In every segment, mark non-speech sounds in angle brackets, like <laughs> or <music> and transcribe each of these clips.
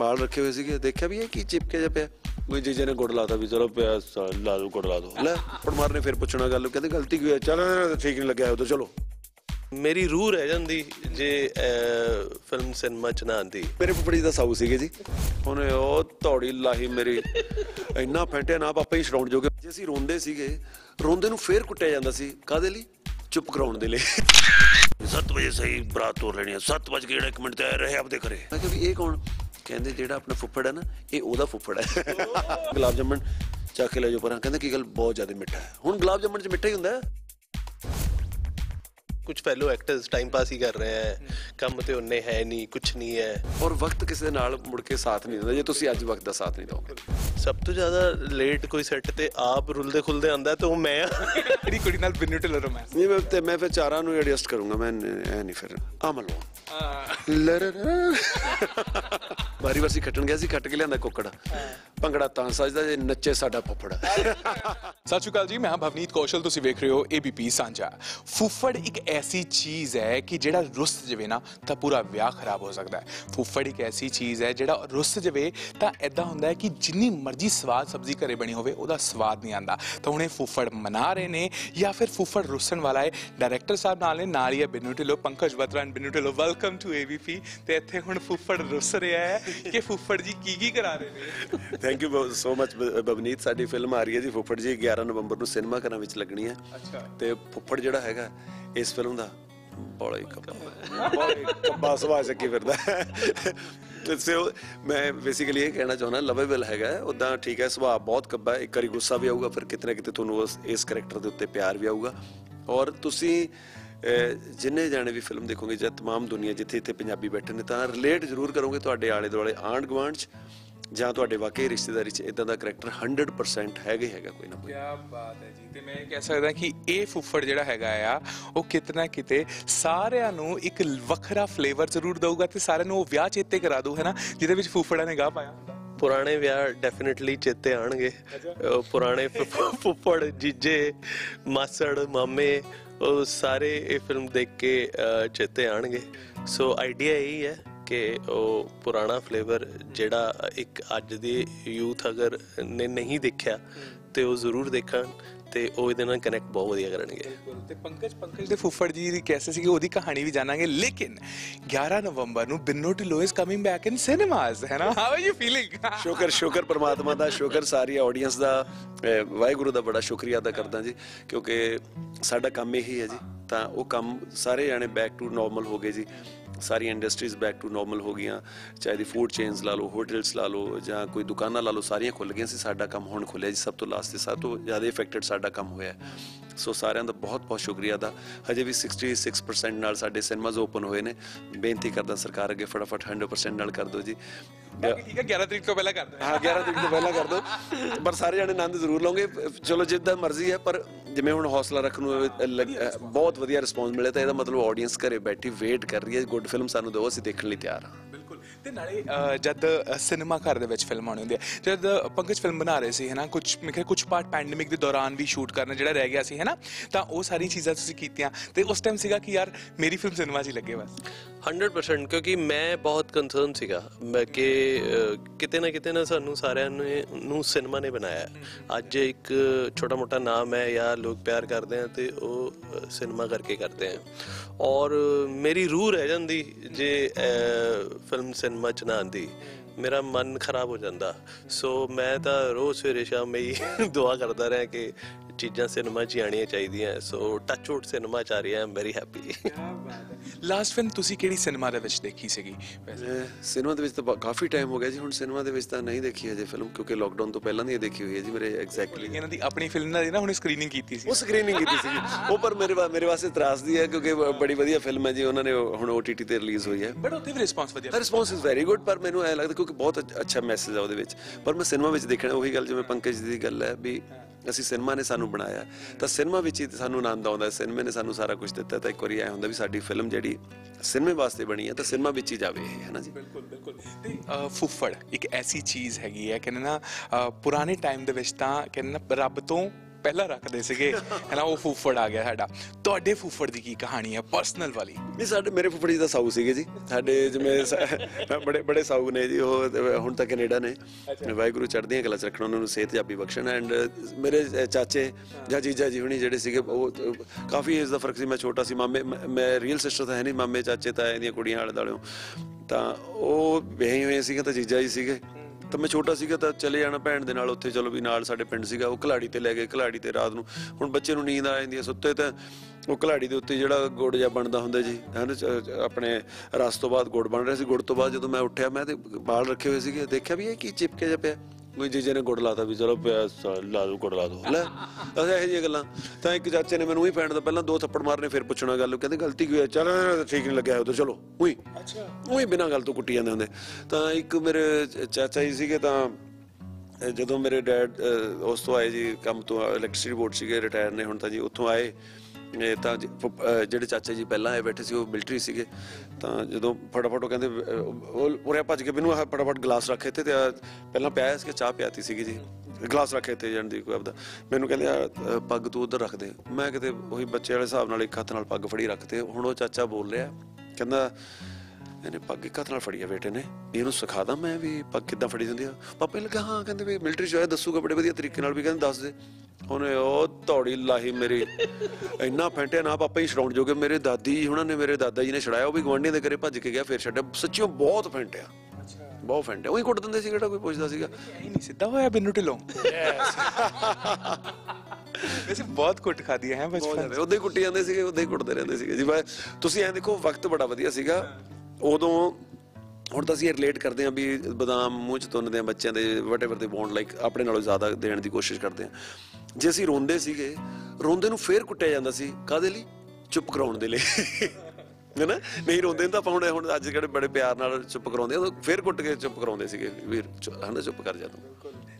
ਵਾਲ ਰੱਖੇ ਹੋਏ ਸੀਗੇ ਦੇਖਿਆ ਵੀ ਇਹ ਕੀ ਚਿਪਕੇ ਜਿਹਾ ਪਿਆ ਕੋਈ ਜੀਜੇ ਨੇ ਗੁੜ ਲਾਤਾ ਵੀ ਚਲੋ ਪਿਆ ਲਾ ਦੋ ਗੁੜ ਲਾ ਦੋ। ਲੈ ਪੜਮਾਰ ਨੇ ਫਿਰ ਪੁੱਛਣਾ ਗੱਲ ਕਹਿੰਦੇ ਗਲਤੀ ਕੀ ਹੋਈ? ਚਲ ਠੀਕ ਨਹੀਂ ਲੱਗਿਆ ਉਹ ਤਾਂ ਚਲੋ। ਮੇਰੀ ਰੂਹ ਰਹਿ ਜਾਂਦੀ ਜੇ ਫਿਲਮ ਸਿਨੇਮਾ ਚ ਨਾ ਆਂਦੀ। ਮੇਰੇ ਫੁੱਫੜੀ ਦਾ ਸਾਊ ਸੀਗੇ ਜੀ। ਉਹਨੇ ਉਹ ਧੌੜੀ ਲਾਹੀ ਮੇਰੀ। ਇੰਨਾ ਫੈਂਟਿਆ ਨਾ ਪਾਪਾ ਹੀ ਛਡਾਉਣ ਜੋਗੇ। ਜੇ ਅਸੀਂ ਰੋਂਦੇ ਸੀਗੇ ਰੋਂਦੇ ਨੂੰ ਫੇਰ ਕੁੱਟਿਆ ਜਾਂਦਾ ਸੀ। ਕਾਦੇ ਲਈ? ਚੁੱਪ ਕਰਾਉਣ ਦੇ ਲਈ। 7 ਵਜੇ ਸਹੀ ਬਰਾਤ ਤੋਰ ਲੈਣੀ ਹੈ 7 ਵਜੇ ਕਿਹੜਾ ਇੱਕ ਮਿੰਟ ਤੇ ਰਹੇ ਆਪਦੇ ਘਰੇ। ਮੈਂ ਕਿਹਾ ਵੀ ਇਹ ਕੌਣ? ਕਹਿੰਦੇ ਜਿਹੜਾ ਆਪਣਾ ਫੁੱਫੜ ਹੈ ਨਾ ਇਹ ਉਹਦਾ ਫੁੱਫੜ ਹੈ। ਗੁਲਾਬ ਜਾਮਣ ਚੱਕ ਕੇ ਲੈ ਜਾਓ ਪਰਾਂ। ਕਹਿੰਦੇ ਕੀ ਗੱਲ ਬਹੁਤ ਜ਼ਿਆਦਾ ਮਿੱਠਾ ਹੈ। ਹੁਣ ਗੁਲਾਬ ਜਾਮਣ ਚ ਮਿੱਠਾ ਹੀ ਹੁੰਦਾ ਹੈ। ਕੁਝ ਫੈਲੋ ਐਕਟਰਸ ਟਾਈਮ ਪਾਸ ਹੀ ਕਰ ਰਹੇ ਹੈ ਕੰਮ ਤੇ ਉਹਨੇ ਹੈ ਨਹੀਂ ਕੁਝ ਨਹੀਂ ਹੈ ਔਰ ਵਕਤ ਕਿਸੇ ਨਾਲ ਮੁੜ ਕੇ ਸਾਥ ਨਹੀਂ ਦਿੰਦਾ ਜੇ ਤੁਸੀਂ ਅੱਜ ਵਕਤ ਦਾ ਸਾਥ ਨਹੀਂ ਦਿਓਗੇ। ਸਭ ਤੋਂ ਜ਼ਿਆਦਾ ਲੇਟ ਕੋਈ ਸੈੱਟ ਤੇ ਆਪ ਰੁਲਦੇ ਖੁੱਲਦੇ ਆਂਦਾ ਤੇ ਉਹ ਮੈਂ ਆ। ਜਿਹੜੀ ਕੁੜੀ ਨਾਲ ਬਿੰਨੂ ਢਿੱਲੋਂ ਰੋਮਾਂਸ? ਨਹੀਂ ਮੈਂ ਤੇ ਮੈਂ ਫਿਰ ਚਾਰਾਂ ਨੂੰ ਐਡਜਸਟ ਕਰੂੰਗਾ ਮੈਂ ਐ ਨਹੀਂ ਫਿਰ ਅਮਲ ਵਾਰੀ ਵਾਰੀ ਖੱਟਣ ਗਿਆ ਸੀ ਖੱਟ ਕੇ ਲਿਆਂਦਾ ਕੁੱਕੜ। ਭੰਗੜਾ ਤਾਂ ਸੱਜਦਾ ਜੇ ਨੱਚੇ ਸਾਡਾ ਫੁੱਫੜ। ਸਤਿ ਸ਼੍ਰੀ ਅਕਾਲ ਜੀ ਮੈਂ ਹਾਂ ਭਵਨੀਤ ਕੌਸ਼ਲ ਤੁਸੀਂ ਵੇਖ ਰਹੇ ਹੋ ABP ਸਾਂਝਾ। ਫੁੱਫੜ ਇੱਕ ਐਸੀ ਚੀਜ਼ ਹੈ ਕਿ ਜਿਹੜਾ ਰੁੱਸ ਜਵੇ ਨਾ ਤਾਂ ਪੂਰਾ ਵਿਆਹ ਖਰਾਬ ਹੋ ਸਕਦਾ ਹੈ ਫੁੱਫੜ ਇੱਕ ਐਸੀ ਚੀਜ਼ ਹੈ ਜਿਹੜਾ ਰੁੱਸ ਜਵੇ ਤਾਂ ਐਦਾਂ ਹੁੰਦਾ ਹੈ ਕਿ ਜਿੰਨੀ ਮਰਜ਼ੀ ਸਵਾਦ ਸਬਜ਼ੀ ਘਰੇ ਬਣੀ ਹੋਵੇ ਉਹਦਾ ਸਵਾਦ ਨਹੀਂ ਆਂਦਾ ਤਾਂ ਹੁਣ ਇਹ ਫੁੱਫੜ ਮਨਾ ਰਹੇ ਨੇ ਜਾਂ ਫਿਰ ਫੁੱਫੜ ਰੁੱਸਣ ਵਾਲਾ ਹੈ ਡਾਇਰੈਕਟਰ ਸਾਹਿਬ ਨਾਲ ਨੇ ਨਾਲ ਹੀ ਹੈ Binnu Dhillon Pankaj Batra and Binnu Dhillon welcome to ABP ਤੇ ਇੱਥੇ ਹੁਣ ਫੁੱਫੜ ਰੁੱਸ ਰਿਹਾ ਹੈ ਕਿ ਫੁੱਫੜ ਜੀ ਕੀ ਕੀ ਕਰਾ ਰਹੇ ਨੇ thank you so much Bhavneet ਸਾਡੀ ਫਿਲਮ ਆ ਰਹੀ ਹੈ ਜੀ ਫੁੱਫੜ ਜੀ 11 ਨਵੰਬਰ ਨੂੰ ਸਿਨੇਮਾ ਘਰਾਂ ਵਿੱਚ ਲੱਗਣੀ ਹੈ ਅੱਛਾ। ਤੇ ਫੁੱਫੜ ਜਿਹੜਾ ਹੈਗਾ ਇਸ ਫਿਲਮ ਦਾ ਬੜਾ ਹੀ ਕੱਬਾ ਬੜਾ ਹੀ ਕੱਬਾ ਸੁਭਾਅ ਚੱਕੀ ਫਿਰਦਾ ਤੇ ਸੋ ਮੈਂ ਬੇਸਿਕਲੀ ਇਹ ਕਹਿਣਾ ਚਾਹੁੰਦਾ ਲਵੇਬਲ ਹੈਗਾ ਉਦਾਂ ਠੀਕ ਹੈ ਸੁਭਾਅ ਬਹੁਤ ਕੱਬਾ ਹੈ ਇੱਕ ਵਾਰੀ ਗੁੱਸਾ ਵੀ ਆਊਗਾ ਫਿਰ ਕਿਤੇ ਨਾ ਕਿਤੇ ਤੁਹਾਨੂੰ ਉਸ ਇਸ ਕੈਰੈਕਟਰ ਦੇ ਉੱਤੇ ਪਿਆਰ ਵੀ ਆਊਗਾ ਔਰ ਤੁਸੀਂ ਅਹ, ਜਿੰਨੇ ਜਾਣੇ ਵੀ ਫਿਲਮ ਦੇਖੋਗੇ ਜਾਂ तमाम ਦੁਨੀਆ ਜਿੱਥੇ ਇੱਥੇ ਪੰਜਾਬੀ ਬੈਠੇ ਨੇ ਤਾਂ ਰਿਲੇਟ ਜ਼ਰੂਰ ਕਰੋਗੇ ਤੁਹਾਡੇ ਆਲੇ ਦੁਆਲੇ ਆਂਢ ਗੁਆਂਢ 'ਚ ਜਾਂ ਤੁਹਾਡੇ ਵਾਕਈ ਰਿਸ਼ਤੇਦਾਰੀ 'ਚ ਇਦਾਂ ਦਾ ਕੈਰੈਕਟਰ 100% ਹੈਗਾ ਹੈਗਾ ਕੋਈ ਨਾ ਕੋਈ? ਕੀ ਬਾਤ ਹੈ ਜੀ। ਤੇ ਮੈਂ ਇਹ ਕਹਿ ਸਕਦਾ ਕਿ ਇਹ ਫੁੱਫੜ ਜਿਹੜਾ ਹੈਗਾ ਆ ਉਹ ਕਿਤਨਾ ਕਿਤੇ ਸਾਰਿਆਂ ਨੂੰ ਇੱਕ ਵੱਖਰਾ ਫਲੇਵਰ ਜ਼ਰੂਰ ਦਊਗਾ ਤੇ ਸਾਰਿਆਂ ਨੂੰ ਉਹ ਵਿਆਹ ਚੇਤੇ ਕਰਾ ਦੂ ਹੈ ਨਾ? ਜਿਹਦੇ ਵਿੱਚ ਫੁੱਫੜਾਂ ਨੇ ਗਾਹ ਪਾਇਆ। ਹੁੰਦਾ ਪੁਰਾਣੇ ਵਿਆਹ ਡੈਫੀਨਿਟਲੀ ਚੇਤੇ ਆਣਗੇ। ਪੁਰਾਣੇ ਫੁੱਫ- ਫੁੱਫੜ ਜੀਜੇ ਮਾਸੜ ਮਾਮੇ ਉਹ ਸਾਰੇ ਇਹ ਫਿਲਮ ਦੇਖ ਕੇ ਚੇਤੇ ਆਣਗੇ। ਸੋ ਆਈਡੀਆ ਇਹੀ ਹੈ। ਕਿ ਉਹ ਪੁਰਾਣਾ ਫਲੇਵਰ ਜਿਹੜਾ ਇੱਕ ਅੱਜ ਦੀ ਯੂਥ ਅਗਰ ਨੇ ਨਹੀਂ ਦੇਖਿਆ ਤੇ ਉਹ ਜ਼ਰੂਰ ਦੇਖਣ ਤੇ ਉਹ ਇਹਦੇ ਨਾਲ ਕਨੈਕਟ ਬਹੁਤ ਵਧੀਆ ਕਰਨਗੇ। ਤੇ ਪੰਕਜ ਪੰਕਜ ਦੇ ਫੁੱਫੜ ਜੀ ਦੀ ਕੈਸੇ ਸੀਗੀ ਉਹਦੀ ਕਹਾਣੀ ਵੀ ਜਾਣਾਂਗੇ ਲੇਕਿਨ 11 ਨਵੰਬਰ ਨੂੰ ਬਿੰਨੋ ਢਿੱਲੋਂ ਇਸ ਕਮਿੰਗ ਬੈਕ ਇਨ ਸਿਨੇਮਾਸ ਹੈ ਨਾ? ਹਾਊ ਆਰ ਯੂ ਫੀਲਿੰਗ ਸ਼ੁਕਰ ਸ਼ੁਕਰ ਪਰਮਾਤਮਾ ਦਾ ਸ਼ੁਕਰ ਸਾਰੀ ਆਡੀਅנס ਦਾ ਵਾਹਿਗੁਰੂ ਦਾ ਬੜਾ ਸ਼ੁਕਰੀਆ ਅਦਾ ਕਰਦਾ ਜੀ ਕਿਉਂਕਿ ਸਾਡਾ ਕੰਮ ਇਹੀ ਹੈ ਜੀ। ਤਾਂ ਉਹ ਕੰਮ ਸਾਰੇ ਜਾਣੇ ਬੈਕ ਟੂ ਨਾਰਮਲ ਹੋ ਗਏ ਜੀ। ਸਾਰੀ ਇੰਡਸਟਰੀਜ਼ ਬੈਕ ਟੂ ਨਾਰਮਲ ਹੋ ਗਈਆਂ। ਚਾਹੇ ਦੀ ਫੂਡ ਚੇਨਸ ਲਾ ਲਓ ਹੋਟਲਸ ਲਾ ਲਓ ਜਾਂ ਕੋਈ ਦੁਕਾਨਾਂ ਲਾ ਲਓ, ਸਾਰੀਆਂ ਖੁੱਲ ਗਈਆਂ ਸੀ। ਸਾਡਾ ਕੰਮ ਹੁਣ ਖੁੱਲਿਆ ਜੀ। ਸਭ ਤੋਂ ਲਾਸਟ ਤੇ ਸਭ ਤੋਂ ਜ਼ਿਆਦਾ ਇਫੈਕਟਡ ਸਾਡਾ ਕੰਮ ਹੋਇਆ ਸੋ ਸਾਰਿਆਂ ਦਾ ਬਹੁਤ ਬਹੁਤ ਸ਼ੁਕਰੀਆ ਦਾ ਹਜੇ ਵੀ 66% ਨਾਲ ਸਾਡੇ ਸਿਨੇਮਾਜ਼ ਓਪਨ ਹੋਏ ਨੇ। ਬੇਨਤੀ ਕਰਦਾ ਸਰਕਾਰ ਅੱਗੇ ਫਟਾਫਟ 100% ਨਾਲ ਕਰ ਦਿਓ ਜੀ। ਠੀਕ ਹੈ 11 ਤਰੀਕ ਤੋਂ ਪਹਿਲਾਂ ਕਰ ਦਿਓ। ਹਾਂ 11 ਤਰੀਕ ਤੋਂ ਪਹਿਲਾਂ ਕਰ ਦਿਓ। ਪਰ ਸਾਰੇ ਜਣੇ ਆਨੰਦ ਜ਼ਰੂਰ ਲਓਗੇ। ਚਲੋ ਜਿੱਦਾਂ ਮਰਜ਼ੀ ਹੈ ਪਰ ਜਿਵੇਂ ਹੁਣ ਹੌਸਲਾ ਰੱਖਣ ਨੂੰ ਬਹੁਤ ਵਧੀਆ ਰਿਸਪੌਂਸ ਮਿਲਿਆ ਤਾਂ ਇਹਦਾ ਮਤਲਬ ਆਡੀਅנס ਘਰੇ ਬੈਠੀ ਵੇਟ ਕਰ ਰਹੀ ਹੈ। ਗੁੱਡ ਫਿਲਮ ਸਾਨੂੰ ਦਿਓ ਅਸੀਂ ਦੇਖਣ ਲਈ ਤਿਆਰ ਹਾਂ। ਤੇ ਨਾਲੇ ਅਹ, ਜਦ ਸਿਨੇਮਾ ਘਰ ਦੇ ਵਿੱਚ ਫਿਲਮ ਆਉਣੀ ਹੁੰਦੀ ਹੈ ਜਦ ਪੰਕਜ ਫਿਲਮ ਬਣਾ ਰਹੇ ਸੀ ਹੈਨਾ ਕੁਝ ਮੇਰੇ ਕੁਝ ਪਾਰਟ ਪੈਂਡੇਮਿਕ ਦੇ ਦੌਰਾਨ ਵੀ ਸ਼ੂਟ ਕਰਨਾ ਜਿਹੜਾ ਰਹਿ ਗਿਆ ਸੀ ਹੈਨਾ ਤਾਂ ਉਹ ਸਾਰੀ ਚੀਜ਼ਾਂ ਤੁਸੀਂ ਕੀਤੀਆਂ ਤੇ ਉਸ ਟਾਈਮ ਸੀਗਾ ਕਿ ਯਾਰ ਮੇਰੀ ਫਿਲਮ ਸਿਨੇਮਾ 'ਚ ਹੀ ਲੱਗੇ ਬਸ 100% ਕਿਉਂਕਿ ਮੈਂ ਬਹੁਤ ਕੰਸਰਨ ਸੀਗਾ ਮੈਂ ਕਿ ਅਹ, ਕਿਤੇ ਨਾ ਕਿਤੇ ਨਾ ਸਾਨੂੰ ਸਾਰਿਆਂ ਨੇ ਨੂੰ ਸਿਨੇਮਾ ਨੇ ਬਣਾਇਆ ਹੈ। ਅੱਜ ਇੱਕ ਛੋਟਾ ਮੋਟਾ ਨਾਮ ਹੈ ਜਾਂ ਲੋਕ ਪਿਆਰ ਕਰਦੇ ਆ ਤੇ ਉਹ ਅਹ, ਸਿਨੇਮਾ ਕਰਕੇ ਕਰਦੇ ਆ ਔਰ ਮੇਰੀ ਰੂਹ ਰਹਿ ਜਾਂਦੀ ਜੇ ਅਹ, ਫਿਲਮ ਸਿਨੇਮਾ ਮੱਚ ਨਾ ਆਂਦੀ ਮੇਰਾ ਮਨ ਖਰਾਬ ਹੋ ਜਾਂਦਾ। ਸੋ ਮੈਂ ਤਾਂ ਰੋਜ਼ ਸਵੇਰੇ ਸ਼ਾਮ ਹੀ <laughs> ਦੁਆ ਕਰਦਾ ਰਿਹਾ ਕਿ ਚੀਜ਼ਾਂ ਸਿਨੇਮਾ 'ਚ ਹੀ ਆਉਣੀਆਂ ਚਾਹੀਦੀਆਂ। ਸੋ ਟੱਚ ਵੁੱਡ ਸਿਨੇਮਾ 'ਚ ਆ ਰਹੀ ਹੈ I'm very happy last film ਤੁਸੀਂ ਕਿਹੜੀ ਸਿਨੇਮਾ ਦੇ ਵਿੱਚ ਦੇਖੀ ਸੀਗੀ? ਸਿਨੇਮਾ ਦੇ ਵਿੱਚ ਤਾਂ ਬ- ਕਾਫੀ ਟਾਈਮ ਹੋ ਗਿਆ ਜੀ ਹੁਣ ਸਿਨੇਮਾ ਦੇ ਵਿੱਚ ਤਾਂ ਨਹੀਂ ਦੇਖੀ ਹਜੇ ਫਿਲਮ ਕਿਉਂਕਿ ਲੋਕਡਾਊਨ ਤੋਂ ਪਹਿਲਾਂ ਦੀ ਇਹ ਦੇਖੀ ਹੋਈ ਹੈ ਜੀ ਮੇਰੇ ਐਗਜ਼ੈਕਟਲੀ ਇਹਨਾਂ ਦੀ ਆਪਣੀ ਫਿਲਮ ਨਾਲ ਨਾ ਹੁਣ ਸਕਰੀਨਿੰਗ ਕੀਤੀ ਸੀ। ਉਹ ਸਕਰੀਨਿੰਗ ਕੀਤੀ ਸੀ ਉਹ ਪਰ ਮੇਰੇ ਵਾ- ਮੇਰੇ ਵਾਸਤੇ ਤਰਾਸਦੀ ਹੈ ਕਿਉਂਕਿ ਬ- ਬੜੀ ਵਧੀਆ ਫਿਲਮ ਹੈ ਜੀ ਉਹਨਾਂ ਨੇ ਉਹ ਹੁਣ OTT ਤੇ ਰਿਲੀਜ਼ ਹੋਈ ਹੈ। ਬਟ ਉੱਥੇ ਵੀ ਰਿਸਪਾਂਸ ਵਧੀਆ ਦਾ ਰਿਸਪੌਂਸ ਇਜ਼ ਵੈਰੀ ਗੁੱਡ ਪਰ ਮੈਨੂੰ ਐ ਲੱਗਦਾ ਕਿਉਂਕਿ ਬਹੁਤ ਅੱਛ- ਅੱਛਾ ਮੈਸੇਜ ਆ ਉਹਦੇ ਵਿੱਚ। ਪਰ ਮੈਂ ਸਿਨੇਮਾ ਵਿੱਚ ਦੇਖਣਾ ਉਹੀ ਗੱਲ ਜਿਵੇਂ ਪੰਕਜ ਦੀ ਗੱਲ ਹੈ ਵੀ ਅਸੀਂ ਸਿਨੇਮਾ ਨੇ ਸਾਨੂੰ ਬਣਾਇਆ। ਤਾਂ ਸਿਨੇਮਾ ਵਿੱਚ ਹੀ ਸਾਨੂੰ ਆਨੰਦ ਆਉਂਦਾ ਸਿਨੇਮੇ ਨੇ ਸਾਨੂੰ ਸਾਰਾ ਕੁਝ ਦਿੱਤਾ ਤਾਂ ਇੱਕ ਵਾਰੀ ਐ ਹੁੰਦਾ ਵੀ ਸਾਡੀ ਫਿਲਮ ਜਿਹੜੀ ਸਿਨੇਮੇ ਵਾਸਤੇ ਬਣੀ ਹੈ ਤਾਂ ਸਿਨੇਮਾ ਵਿੱਚ ਹੀ ਜਾਵੇ ਇਹ ਹੈ ਨਾ ਜੀ? ਬਿਲਕੁਲ ਬਿਲਕੁਲ। ਤੇ ਫੁੱਫੜ ਇੱਕ ਐਸੀ ਚੀਜ਼ ਹੈਗੀ ਹੈ ਕਹਿੰਦੇ ਨਾ ਅਹ, ਪੁਰਾਣੇ ਟਾਈਮ ਦੇ ਵਿੱਚ ਤਾਂ ਕਹਿੰਦੇ ਨਾ ਰੱਬ ਤੋਂ ਪਹਿਲਾਂ ਰੱਖਦੇ ਸੀਗੇ ਹਨਾ ਉਹ ਫੁੱਫੜ ਆ ਗਿਆ ਸਾਡਾ। ਤੁਹਾਡੇ ਫੁੱਫੜ ਦੀ ਕੀ ਕਹਾਣੀ ਹੈ ਪਰਸਨਲ ਵਾਲੀ? ਨਹੀਂ ਸਾਡੇ ਮੇਰੇ ਫੁੱਫੜ ਜੀ ਦਾ ਸਾਊ ਸੀਗੇ ਜੀ। ਸਾਡੇ ਜਿਵੇਂ ਸ- ਬੜੇ ਬੜੇ ਸਾਊ ਨੇ ਜੀ ਉਹ ਤੇ ਹੁਣ ਤਾਂ ਕੈਨੇਡਾ ਨੇ। ਵਾਹਿਗੁਰੂ ਚੜ੍ਹਦੀਆਂ ਕਲਾ ਚ ਰੱਖਣ ਉਹਨਾਂ ਨੂੰ ਸਿਹਤ ਜਾਬੀ ਬਖਸ਼ਣ। ਐਂਡ ਮੇਰੇ ਚਾਚੇ ਜਾਂ ਜੀਜਾ ਜੀ ਹੁਣੀ ਜਿਹੜੇ ਸੀਗੇ ਉਹ ਕਾਫੀ ਏਜ ਦਾ ਫ਼ਰਕ ਸੀ ਮੈਂ ਛੋਟਾ ਸੀ। ਮਾਮੇ ਮੈਂ- ਮੈਂ ਰੀਅਲ ਸਿਸਟਰ ਤਾਂ ਹੈ ਨਹੀਂ ਮਾਮੇ ਚਾਚੇ ਤਾਂ ਇਹਦੀਆਂ ਕੁੜੀਆਂ ਆਲੇ ਦਾਲਿਓ ਤਾਂ ਉਹ ਵਿਆਹੇ ਹੋਏ ਸੀਗੇ ਤਾਂ ਜੀਜਾ ਜੀ ਸੀਗੇ। ਤਾਂ ਮੈਂ ਛੋਟਾ ਸੀਗਾ ਤਾਂ ਚਲੇ ਜਾਣਾ ਭੈਣ ਦੇ ਨਾਲ ਉੱਥੇ, ਚਲੋ ਵੀ ਨਾਲ ਸਾਡੇ ਪਿੰਡ ਸੀਗਾ, ਉਹ ਕਲਾੜੀ ਤੇ ਲੈ ਗਏ ਕਲਾੜੀ ਤੇ ਰਾਤ ਨੂੰ, ਹੁਣ ਬੱਚੇ ਨੂੰ ਨੀਂਦ ਆ ਜਾਂਦੀ ਹੈ ਸੁੱਤੇ ਤਾਂ ਉਹ ਕਲਾੜੀ ਦੇ ਉੱਤੇ ਜਿਹੜਾ ਗੁੜ ਜਿਹਾ ਬਣਦਾ ਹੁੰਦਾ ਜੀ ਹਨਾ ਆਪਣੇ ਰਸ ਤੋਂ ਬਾਅਦ ਗੁੜ ਬਣ ਰਿਹਾ ਸੀ, ਗੁੜ ਤੋਂ ਬਾਅਦ ਜਦੋਂ ਮੈਂ ਉੱਠਿਆ, ਮੈਂ ਤੇ ਬਾਲ ਰੱਖੇ ਹੋਏ ਸੀਗੇ, ਦੇਖਿਆ ਵੀ ਇਹ ਕੀ ਚਿਪਕੇ ਜਿਹਾ ਪਿਆ। ਕੋਈ ਜੀਜੇ ਨੇ ਗੁੜ ਲਾਤਾ ਵੀ ਚਲੋ ਪਿਆ ਸ- ਲਾ ਦੋ ਗੁੜ ਲਾ ਦੋ ਲੈ। ਅਸੀਂ ਇਹੋ ਜਿਹੀਆਂ ਗੱਲਾਂ। ਤਾਂ ਇੱਕ ਚਾਚੇ ਨੇ ਮੈਨੂੰ ਹੀ ਪੈਣ ਦਾ ਪਹਿਲਾਂ ਦੋ ਥੱਪੜ ਮਾਰਨੇ ਫਿਰ ਪੁੱਛਣਾ ਗੱਲ। ਕਹਿੰਦੇ ਗਲਤੀ ਕੀ ਹੋਈ? ਚੱਲ ਠੀਕ ਨਹੀਂ ਲੱਗਿਆ ਉਧਰ ਚਲੋ ਉਹੀ। ਅੱਛਾ। ਉਹੀ ਬਿਨਾਂ ਗੱਲ ਤੋਂ ਕੁੱਟੀ ਜਾਂਦੇ ਹੁੰਦੇ। ਤਾਂ ਇੱਕ ਮੇਰੇ ਚ- ਚਾਚਾ ਜੀ ਸੀਗੇ ਤਾਂ ਅਹ ਜਦੋਂ ਮੇਰੇ ਡੈਡ ਉਸ ਤੋਂ ਆਏ ਜੀ ਕੰਮ ਤੋਂ ਇਲੈਕਟ੍ਰਿਸਿਟੀ ਬੋਰਡ ਸੀਗੇ ਰਿਟਾਇਰ ਨੇ ਹੁਣ ਤਾਂ ਜੀ ਉੱਥੋਂ ਆਏ। ਇਹ ਤਾਂ ਜੀ ਫੁੱਫ- ਜਿਹੜੇ ਚਾਚਾ ਜੀ ਪਹਿਲਾਂ ਆਏ ਬੈਠੇ ਸੀ, ਉਹ ਮਿਲਟਰੀ ਸੀਗੇ। ਤਾਂ ਜਦੋਂ ਫਟਾਫਟ ਉਹ ਕਹਿੰਦੇ ਉਹ ਉਰੇ ਭੱਜ ਕੇ ਮੈਨੂੰ ਫਟਾਫਟ ਗਲਾਸ ਰੱਖੇ ਤੇ ਤੇ ਪਹਿਲਾਂ ਪਿਆ ਸੀ ਕਿ, ਚਾਹ ਪਿਆਤੀ ਸੀਗੀ ਜੀ। ਗਲਾਸ ਰੱਖੇ ਤੇ ਜਾਣ ਦੀ ਕੋਈ ਆਪਦਾ। ਮੈਨੂੰ ਕਹਿੰਦੇ ਆ ਪੱਗ ਤੂੰ ਉਧਰ ਰੱਖ ਦੇ। ਮੈਂ ਕਿਤੇ ਉਹੀ ਬੱਚੇ ਵਾਲੇ ਹਿਸਾਬ ਨਾਲ ਇੱਕ ਹੱਥ ਨਾਲ ਪੱਗ ਫੜੀ ਰੱਖਤੇ ਹੁਣ ਉਹ ਚਾਚਾ ਬੋਲ ਰਿਹਾ, ਕਹਿੰਦਾ ਇਹਨੇ ਪੱਗ ਇੱਕ ਹੱਥ ਨਾਲ ਫੜੀ ਆ ਬੇਟੇ ਨੇ। ਇਹਨੂੰ ਸਿਖਾ ਦਾਂ ਮੈਂ ਵੀ ਪੱਗ ਕਿੱਦਾਂ ਫੜੀ ਜਾਂਦੀ ਆ। ਪਾਪੇ ਕਿਹਾ ਹਾਂ ਕਹਿੰਦੇ ਵੀ ਮਿਲਟਰੀ ਹੋਇਆ ਦੱਸੂਗਾ ਬੜੇ ਵਧੀਆ ਤਰੀਕੇ ਨਾਲ ਵੀ ਕਹਿੰਦੇ ਦੱਸ ਦੇ। ਉਹਨੇ ਉਹ ਧੌੜੀ ਲਾਹੀ ਮੇਰੀ। ਇੰਨਾ ਫੈਂਟਿਆ ਨਾ ਪਾਪਾ ਹੀ ਛਡਾਉਣ ਜੋਗੇ ਮੇਰੇ ਦਾਦੀ ਉਹਨਾਂ ਨੇ ਮੇਰੇ ਦਾਦਾ ਜੀ ਨੇ ਛੜਾਇਆ ਉਹ ਵੀ ਗਵਾਂਢੀਆਂ ਦੇ ਘਰੇ ਭੱਜ ਕੇ ਗਿਆ ਫਿਰ ਛੱਡਿਆ। ਸੱਚੀਓ ਬਹੁਤ ਫੈਂਟਿਆ। ਬਹੁਤ ਫੈਂਟਿਆ। ਉਹੀ ਕੁੱਟ ਦਿੰਦੇ ਸੀ ਕਿਹੜਾ ਕੋਈ ਪੁੱਛਦਾ ਸੀਗਾ। ਇਹ ਨਹੀਂ ਸਿੱਧਾ ਹੋਇਆ ਬਿੰਨੂ ਢਿੱਲੋਂ? ਵੈਸੇ ਬਹੁਤ ਕੁੱਟ ਖਾਦੀ ਹੈ ਬਚਪਨ ਹੀ ਕੁੱਟੀ ਜਾਂਦੇ ਸੀਗੇ ਹੀ ਕੁੱਟਦੇ ਰਹਿੰਦੇ ਸੀਗੇ। ਜੀ ਤੁਸੀਂ ਐਂ ਦੇਖੋ ਵਕਤ ਬੜਾ ਵਧੀਆ ਸੀਗਾ। ਉਦੋਂ ਹੁਣ ਤਾਂ ਅਸੀਂ ਰਿਲੇਟ ਕਰਦੇ ਹਾਂ ਵੀ ਬਦਾਮ ਮੂੰਹ ਚ ਤੁੰਨਦੇ ਆ ਬੱਚਿਆਂ ਦੇ ਵਟਐਵਰ ਦੇ ਬੌਂਡ ਲਾਈਕ ਆਪਣੇ ਨਾਲੋਂ ਜ਼ਿਆਦਾ ਦੇਣ ਦੀ ਕੋਸ਼ਿਸ਼ ਕਰਦੇ ਆ ਜੇ ਅਸੀਂ ਰੋਂਦੇ ਸੀਗੇ, ਰੋਂਦੇ ਨੂੰ ਫੇਰ ਕੁੱਟਿਆ ਜਾਂਦਾ ਸੀ। ਕਾਦੇ ਲਈ? ਚੁੱਪ ਕਰਾਉਣ ਦੇ ਲਈ। ਹੈਨਾ ਨਹੀਂ ਰੋਂਦੇ ਤਾਂ ਆਪਾਂ ਹੁਣ ਅੱਜ ਕਿਹੜੇ ਬੜੇ ਪਿਆਰ ਨਾਲ ਚੁੱਪ ਕਰਾਉਂਦੇ ਉਦੋਂ ਫੇਰ ਕੁੱਟ ਕੇ ਚੁੱਪ ਕਰਾਉਂਦੇ ਸੀਗੇ ਵੀਰ ਹਨਾ ਚੁੱਪ ਕਰ ਜਾ ਤੂੰ।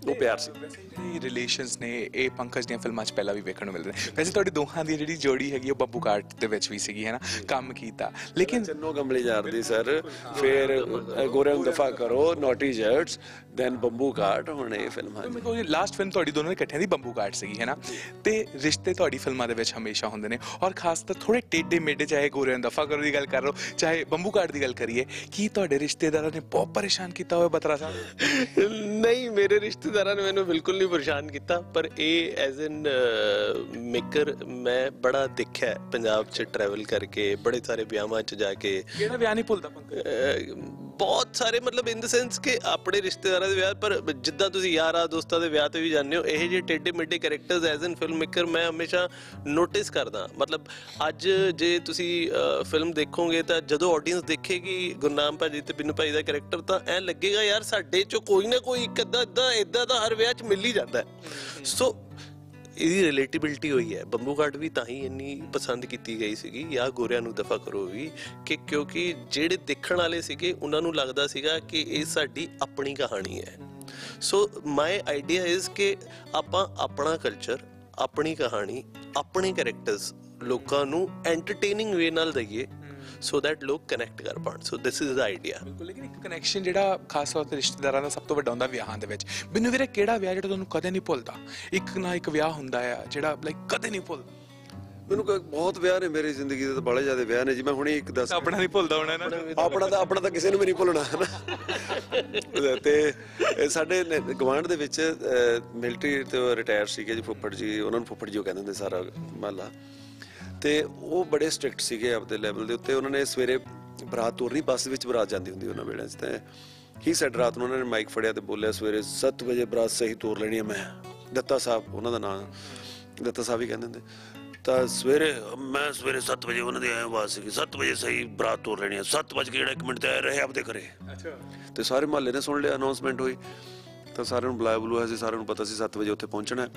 ਉਹ ਪਿਆਰ ਸੀ। ਜਿਹੜੀ ਰਿਲੇਸ਼ਨਸ ਨੇ ਇਹ ਪੰਕਜ ਦੀਆਂ ਫਿਲਮਾਂ 'ਚ ਪਹਿਲਾਂ ਵੀ ਵੇਖਣ ਨੂੰ ਮਿਲਦੇ ਨੇ। ਵੈਸੇ ਤੁਹਾਡੀ ਦੋਹਾਂ ਦੀ ਜਿਹੜੀ ਜੋੜੀ ਹੈਗੀ ਉਹ ਬੱਬੂ ਕਾਰਟ ਦੇ ਵਿੱਚ ਵੀ ਸੀਗੀ ਹੈ। ਨਾ ਕੰਮ ਕੀਤਾ। ਲੇਕਿਨ ਚੰਨੋ ਗੰਬਲੀ ਜਾਰਦੀ ਸਰ। ਫਿਰ ਅ, ਗੋਰੇ ਨੂੰ ਦਫਾ ਕਰੋ ਨੋਟੀ ਜਰਟਸ ਦੈਨ ਬੰਬੂ ਕਾਟ ਹੁਣ ਇਹ ਫਿਲਮ ਹੈ ਮੈਂ ਕੋਈ ਲਾਸਟ ਫਿਲਮ ਤੁਹਾਡੀ ਦੋਨੋਂ ਇਕੱਠਿਆਂ ਦੀ ਬੰਬੂ ਕਾਰਟ ਸੀਗੀ ਹੈ ਨਾ ਤੇ ਰਿਸ਼ਤੇ ਤੁਹਾਡੀ ਫਿਲਮਾਂ ਦੇ ਵਿੱਚ ਹਮੇਸ਼ਾ ਹੁੰਦੇ ਨੇ। ਔਰ ਖਾਸ ਕਰ ਥੋੜੇ ਟੇਡੇ ਮੇਡੇ ਚਾਹੇ ਗੋਰੇ ਦਫਾ ਕਰੋ ਦੀ ਗੱਲ ਕਰ ਲਓ ਚਾਹੇ ਬੰਬੂ ਕਾਰਟ ਦੀ ਗੱਲ ਕਰੀਏ ਕੀ ਤੁਹਾਡੇ ਰਿਸ਼ਤੇਦਾਰਾਂ ਨੇ ਬਹੁਤ ਪਰੇਸ਼ਾਨ ਕੀਤਾ ਹੋਇਆ ਬਤਰਾ ਸਾਹਿਬ? ਨਹੀਂ ਮੇਰੇ ਰਿਸ਼ਤੇਦਾਰਾਂ ਨੇ ਮੈਨੂੰ ਬਿਲਕੁਲ ਨਹੀਂ ਪਰੇਸ਼ਾਨ ਕੀਤਾ ਪਰ ਇਹ ਐਜ਼ ਐਨ ਮੇਕਰ ਮੈਂ ਬੜਾ ਦੇਖਿਆ ਪੰਜਾਬ 'ਚ ਟਰੈਵਲ ਕਰਕੇ ਬੜੇ ਸਾਰੇ ਵਿਆਹਾਂ 'ਚ ਜਾ ਕੇ। ਕਿਹੜਾ ਵਿਆਹ ਨਹੀਂ ਭੁੱਲਦਾ ਪੰਕਜ? ਬਹੁਤ ਸਾਰੇ ਮਤਲਬ ਇਨ ਦ ਸੈਂਸ ਕਿ ਆਪਣੇ ਰਿਸ਼ਤੇਦਾਰਾਂ ਦੇ ਵਿਆਹ ਪਰ ਜਿੱਦਾਂ ਤੁਸੀਂ ਯਾਰਾਂ ਦੋਸਤਾਂ ਦੇ ਵਿਆਹ ਤੇ ਵੀ ਜਾਂਦੇ ਹੋ ਇਹ ਜਿਹੇ ਟੇਡੇ mayday characters as an film maker ਮੈਂ ਹਮੇਸ਼ਾ ਨੋਟਿਸ ਕਰਦਾ। ਮਤਲਬ ਅੱਜ ਜੇ ਤੁਸੀਂ ਫਿਲਮ ਦੇਖੋਗੇ ਤਾਂ ਜਦੋਂ ਆਡੀਅנס ਦੇਖੇਗੀ ਗੁਰਨਾਮ ਭਾਜੀ ਤੇ ਬਿੰਨੂ ਭਾਜੀ ਦਾ ਕੈਰੈਕਟਰ ਤਾਂ ਐ ਲੱਗੇਗਾ ਯਾਰ ਸਾਡੇ ਚੋਂ ਕੋਈ ਨਾ ਕੋਈ ਇੱਕ ਅੱਧਾ ਇਦਾਂ ਇਦਾਂ ਦਾ ਹਰ ਵਿਆਹ 'ਚ ਮਿਲ ਹੀ ਜਾਂਦਾ। ਸੋ ਇਹਦੀ ਰਿਲੇਟੇਬਿਲਟੀ ਹੋਈ ਹੈ। ਬੰਬੂ ਘਾਟ ਵੀ ਤਾਂ ਹੀ ਇੰਨੀ ਪਸੰਦ ਕੀਤੀ ਗਈ ਸੀਗੀ। ਜਾਂ ਗੋਰਿਆਂ ਨੂੰ ਦਫਾ ਕਰੋ ਵੀ ਕਿ ਕਿਉਂਕਿ ਜਿਹੜੇ ਦੇਖਣ ਵਾਲੇ ਸੀਗੇ, ਉਹਨਾਂ ਨੂੰ ਲੱਗਦਾ ਸੀਗਾ ਕਿ ਇਹ ਸਾਡੀ ਆਪਣੀ ਕਹਾਣੀ ਹੈ। ਸੋ ਮਾਈ ਆਈਡੀਆ ਇਜ਼ ਕਿ ਆਪਾਂ ਆਪਣਾ ਕਲਚਰ ਆਪਣੀ ਕਹਾਣੀ, ਆਪਣੇ ਕੈਰੈਕਟਰਸ ਲੋਕਾਂ ਨੂੰ ਐਂਟਰਟੇਨਿੰਗ ਵੇ ਨਾਲ ਦਈਏ। ਸੋ ਦੈਟ ਲੋਕ ਕਨੈਕਟ ਕਰ ਪਾਣ ਸੋ ਦਿਸ ਇਜ਼ ਦਾ ਆਈਡੀਆ ਬਿਲਕੁਲ ਲੇਕਿਨ ਇੱਕ ਕਨੈਕਸ਼ਨ ਜਿਹੜਾ ਖਾਸ ਤੌਰ ਤੇ ਰਿਸ਼ਤੇਦਾਰਾਂ ਦਾ ਸਭ ਤੋਂ ਵੱਡਾ ਹੁੰਦਾ ਵਿਆਹਾਂ ਦੇ ਵਿੱਚ ਮੈਨੂੰ ਵੀਰੇ ਕਿਹੜਾ ਵਿਆਹ ਜਿਹੜਾ ਤੁਹਾਨੂੰ ਕਦੇ ਨਹੀਂ ਭੁੱਲਦਾ ਇੱਕ ਨਾ ਇੱਕ ਵਿਆਹ ਹੁੰਦਾ ਆ ਜਿਹੜਾ ਲਾਈਕ ਕਦੇ ਨਹੀਂ ਭੁੱਲਦਾ ਮੈਨੂੰ ਕੋਈ ਬਹੁਤ ਵਿਆਹ ਨੇ ਮੇਰੀ ਜ਼ਿੰਦਗੀ ਦੇ ਤਾਂ ਬੜੇ ਜ਼ਿਆਦਾ ਵਿਆਹ ਨੇ ਜੀ ਮੈਂ ਹੁਣੇ ਇੱਕ ਦੱਸ ਆਪਣਾ ਨਹੀਂ ਭੁੱਲਦਾ ਹੋਣਾ ਨਾ ਆਪਣਾ ਤਾਂ ਆਪਣਾ ਤਾਂ ਕਿਸੇ ਨੂੰ ਵੀ ਨਹੀਂ ਭੁੱਲਣਾ ਤੇ ਸਾਡੇ ਗਵਾਂਢ ਦੇ ਵਿੱਚ ਮਿਲਟਰੀ ਤੋਂ ਰਿਟਾਇਰ ਸੀਗੇ ਜੀ ਫੁੱਫੜ ਜੀ ਉਹਨਾਂ ਨੂੰ ਫੁੱਫੜ ਜੀ ਉਹ ਕਹਿੰਦੇ ਹੁੰਦੇ ਸਾਰਾ ਮਹੱਲਾ ਤੇ ਉਹ ਬੜੇ ਸਟ੍ਰਿਕਟ ਸੀਗੇ ਆਪਦੇ ਲੈਵਲ ਦੇ ਉੱਤੇ। ਉਹਨਾਂ ਨੇ ਸਵੇਰੇ ਬਰਾਤ ਤੋਰਨੀ ਬੱਸ ਵਿੱਚ ਬਰਾਤ ਜਾਂਦੀ ਹੁੰਦੀ ਉਹਨਾਂ ਵੇਲੇ। ਤੇ ਹੀ ਸੈਡ ਰਾਤ ਨੂੰ ਉਹਨਾਂ ਨੇ ਮਾਈਕ ਫੜਿਆ ਤੇ ਬੋਲਿਆ ਸਵੇਰੇ 7 ਵਜੇ ਬਰਾਤ ਸਹੀ ਤੋਰ ਲੈਣੀ ਹੈ ਮੈਂ। ਦੱਤਾ ਸਾਹਿਬ ਉਹਨਾਂ ਦਾ ਨਾਮ ਦੱਤਾ ਸਾਹਿਬ ਹੀ ਕਹਿੰਦੇ ਹੁੰਦੇ। ਤਾਂ ਸਵੇਰੇ ਮੈਂ ਸਵੇਰੇ 7 ਵਜੇ ਉਹਨਾਂ ਦੇ ਆਇਆ ਬਾਤ ਸੀਗੀ 7 ਵਜੇ ਸਹੀ ਬਰਾਤ ਤੋਰ ਲੈਣੀ ਹੈ 7 ਵਜੇ ਕਿਹੜਾ 1 ਮਿੰਟ ਤੇ ਆਏ ਰਹੇ ਆਪਦੇ ਘਰੇ। ਅੱਛਾ। ਤੇ ਸਾਰੇ ਮਹੱਲੇ ਨੇ ਸੁਣ ਲਿਆ ਅਨਾਉਂਸਮੈਂਟ ਹੋਈ। ਤਾਂ ਸਾਰਿਆਂ ਨੂੰ ਬੁਲਾਇਆ ਬੁਲਾਇਆ ਸੀ ਸਾਰਿਆਂ ਨੂੰ ਪਤਾ ਸੀ 7 ਵਜੇ ਉੱਥੇ ਪਹੁੰਚਣਾ। ਹੈ।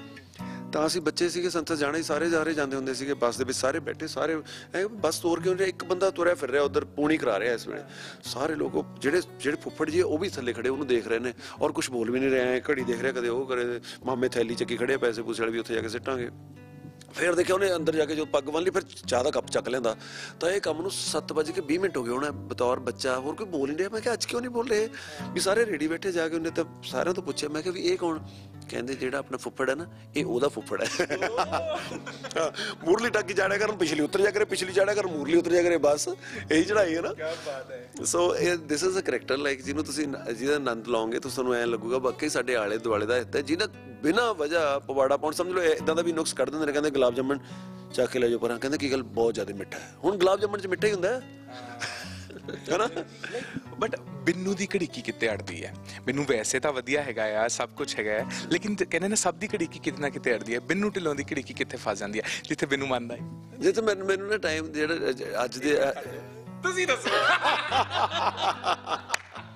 ਤਾਂ ਅਸੀਂ ਬੱਚੇ ਸੀਗੇ ਸੰਸਥਾ ਜਾਣਾ ਹੀ ਸਾਰੇ ਜਾ ਰਹੇ ਜਾਂਦੇ ਹੁੰਦੇ ਸੀਗੇ ਬੱਸ ਦੇ ਵਿੱਚ, ਸਾਰੇ ਬੈਠੇ, ਸਾਰੇ ਐ ਬੱਸ ਤੋਰ ਕੇ ਉਹਨੇ ਇੱਕ ਬੰਦਾ ਤੁਰਿਆ ਫਿਰ ਰਿਹਾ, ਉਧਰ ਪੂਣੀ ਕਰਾ ਰਿਹਾ ਇਸ ਵੇਲੇ। ਸਾਰੇ ਲੋਕ ਜਿਹੜੇ ਜਿਹੜੇ ਫੁੱਫੜ ਜੀ ਉਹ ਵੀ ਥੱਲੇ ਖੜੇ, ਉਹਨੂੰ ਦੇਖ ਰਹੇ ਨੇ ਔਰ ਕੁਝ ਬੋਲ ਵੀ ਨਹੀਂ ਰਹੇ, ਐ ਘੜੀ ਦੇਖ ਰਿਹਾ, ਕਦੇ ਉਹ ਕਰੇ, ਮਾਮੇ ਥੈਲੀ ਚੱਕੀ ਖੜੇ ਪੈਸੇ ਪੂਸੇ ਵਾਲੇ ਵੀ ਉੱਥੇ ਜਾ ਕੇ ਸਿੱਟਾਂਗੇ। ਫਿਰ ਦੇਖਿਆ ਉਹਨੇ ਅੰਦਰ ਜਾ ਕੇ ਜੋ ਪੱਗ ਬੰਨ ਲਈ, ਫਿਰ ਜ਼ਿਆਦਾ ਕੱਪ ਚੱਕ ਲੈਂਦਾ। ਤਾਂ ਇਹ ਕੰਮ ਨੂੰ 7:20 ਮਿੰਟ ਹੋ ਗਏ ਹੋਣਾ, ਬਤੌਰ ਬੱਚਾ, ਹੋਰ ਕੋਈ ਬੋਲ ਨਹੀਂ ਰਿਹਾ। ਮੈਂ ਕਿਹਾ, ਅੱਜ ਕਿਉਂ ਨਹੀਂ ਬੋਲ ਰਹੇ? ਵੀ ਸਾਰੇ ਰੇਡੀ ਬੈਠੇ ਜਾ ਕੇ ਉਹਨੇ ਤਾਂ ਸਾਰਿਆਂ ਤੋਂ ਪੁੱਛਿਆ, ਮੈਂ ਕਿਹਾ ਵੀ ਇਹ ਕੌਣ? ਕਹਿੰਦੇ ਜਿਹੜਾ ਆਪਣਾ ਫੁੱਫੜ ਹੈ ਨਾ ਇਹ ਉਹਦਾ ਫੁੱਫੜ ਹੈ। ਹਾਂ, ਮੂਰਲੀ ਟੱਕੀ ਜਾੜਿਆ ਕਰਨ ਪਿਛਲੀ ਉਤਰ ਜਾ ਕਰੇ ਪਿਛਲੀ ਜਾੜਿਆ ਕਰ ਮੂਰਲੀ ਉਤਰ ਜਾ ਕਰੇ ਬਸ ਇਹੀ ਚੜਾਈ ਹੈ ਨਾ। ਕੀ ਬਾਤ ਹੈ। ਸੋ ਇਹ this is a character like ਜਿਹਨੂੰ ਤੁਸੀਂ ਨ- ਜਿਹਦਾ ਆਨੰਦ ਲਓਗੇ ਤਾਂ ਤੁਹਾਨੂੰ ਐਂ ਲੱਗੂਗਾ ਬਾਕੀ ਸਾਡੇ ਆਲੇ ਦੁਆਲੇ ਦਾ ਹਿੱਤਾ ਹੈ, ਜਿਹਨਾਂ ਬਿਨਾਂ ਵਜ੍ਹਾ ਪਵਾੜਾ ਪਾਉਣ ਸਮਝ ਲਓ ਇਦਾਂ ਦਾ ਵੀ ਨੁਕਸ ਕੱਢ ਦਿੰਦੇ ਨੇ ਕਹਿੰਦੇ ਗੁਲਾਬ ਜਾਮਣ ਚੱਕ ਕੇ ਲੈ ਜਾਓ ਪਰਾਂ ਕਹਿੰਦੇ ਕੀ ਗੱਲ ਬਹੁਤ ਜ਼ਿਆਦਾ ਮਿੱਠਾ ਹੈ। ਹੁਣ ਗੁਲਾਬ ਜਾਮਣ ਚ ਮਿੱਠਾ ਹੀ ਹੁੰਦਾ ਹੈ। ਹੈਨਾ ਬਟ ਬਿੰਨੂ ਦੀ ਘੜੀਕੀ ਕਿੱਥੇ ਅੜਦੀ ਹੈ। ਬਿੰਨੂ ਵੈਸੇ ਤਾਂ ਵਧੀਆ ਹੈਗਾ ਆ ਸਭ ਕੁਝ ਹੈਗਾ ਹੈ, ਲੇਕਿਨ ਕਹਿੰਦੇ ਨੇ ਸਭ ਦੀ ਘੜੀਕੀ ਕਿਤੇ ਨਾ ਕਿਤੇ ਅੜਦੀ ਹੈ। ਬਿੰਨੂ ਢਿੱਲੋਂ ਦੀ ਘੜੀਕੀ ਕਿੱਥੇ ਫਸ ਜਾਂਦੀ ਹੈ? ਜਿੱਥੇ ਬਿੰਨੂ ਮੰਨਦਾ ਹੈ। ਜੇ ਤੇ ਮੈਨੂੰ ਮੈਨੂੰ ਨਾ ਟਾਈਮ ਜਿਹੜਾ ਅੱਜ ਦੇ ਤੁਸੀਂ ਦੱਸੋ।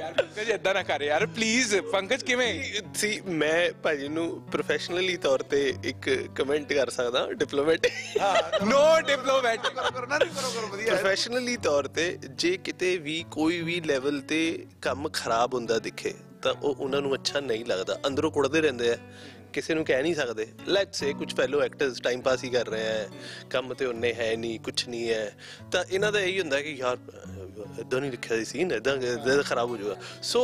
ਯਾਰ ਪੰਕਜ ਏਦਾਂ ਨਾ ਕਰ ਯਾਰ ਪਲੀਜ਼ ਪੰਕਜ ਕਿਵੇਂ? ਸੀ ਮੈਂ ਭਾਜੀ ਨੂੰ ਪ੍ਰੋਫੈਸ਼ਨਲੀ ਤੌਰ ਤੇ ਇੱਕ ਕਮੈਂਟ ਕਰ ਸਕਦਾ ਡਿਪਲੋਮੈਟ ਨੋ ਡਿਪਲੋਮੈਟ ਕਰਨਾ ਨਹੀਂ ਕਰੋ ਕਰੋ ਵਧੀਆ। ਪ੍ਰੋਫੈਸ਼ਨਲੀ ਤੌਰ ਤੇ ਜੇ ਕਿਤੇ ਵੀ ਕੋਈ ਵੀ ਲੈਵਲ ਤੇ ਕੰਮ ਖਰਾਬ ਹੁੰਦਾ ਦਿਖੇ ਤਾਂ ਉਹ ਉਹਨਾਂ ਨੂੰ ਅੱਛਾ ਨਹੀਂ ਲੱਗਦਾ। ਅੰਦਰੋਂ ਕੁੜਦੇ ਰਹਿੰਦੇ ਆ ਕਿਸੇ ਨੂੰ ਕਹਿ ਨਹੀਂ ਸਕਦੇ। ਲੈਟਸ ਸੇ ਕੁਝ ਫੈਲੋ ਐਕਟਰਸ ਟਾਈਮ ਪਾਸ ਹੀ ਕਰ ਰਹੇ ਆ ਕੰਮ ਤੇ ਉਹਨੇ ਹੈ ਨਹੀਂ ਕੁਝ ਨਹੀਂ ਹੈ ਤਾਂ ਇਹਨਾਂ ਦਾ ਇਹੀ ਹੁੰਦਾ ਕਿ ਯਾਰ ਇਦਾਂ ਨਹੀਂ ਲਿਖਿਆ ਸੀ ਸੀਨ ਇਦਾਂ ਇਦਾਂ ਖਰਾਬ ਹੋ ਜਾਊਗਾ। ਸੋ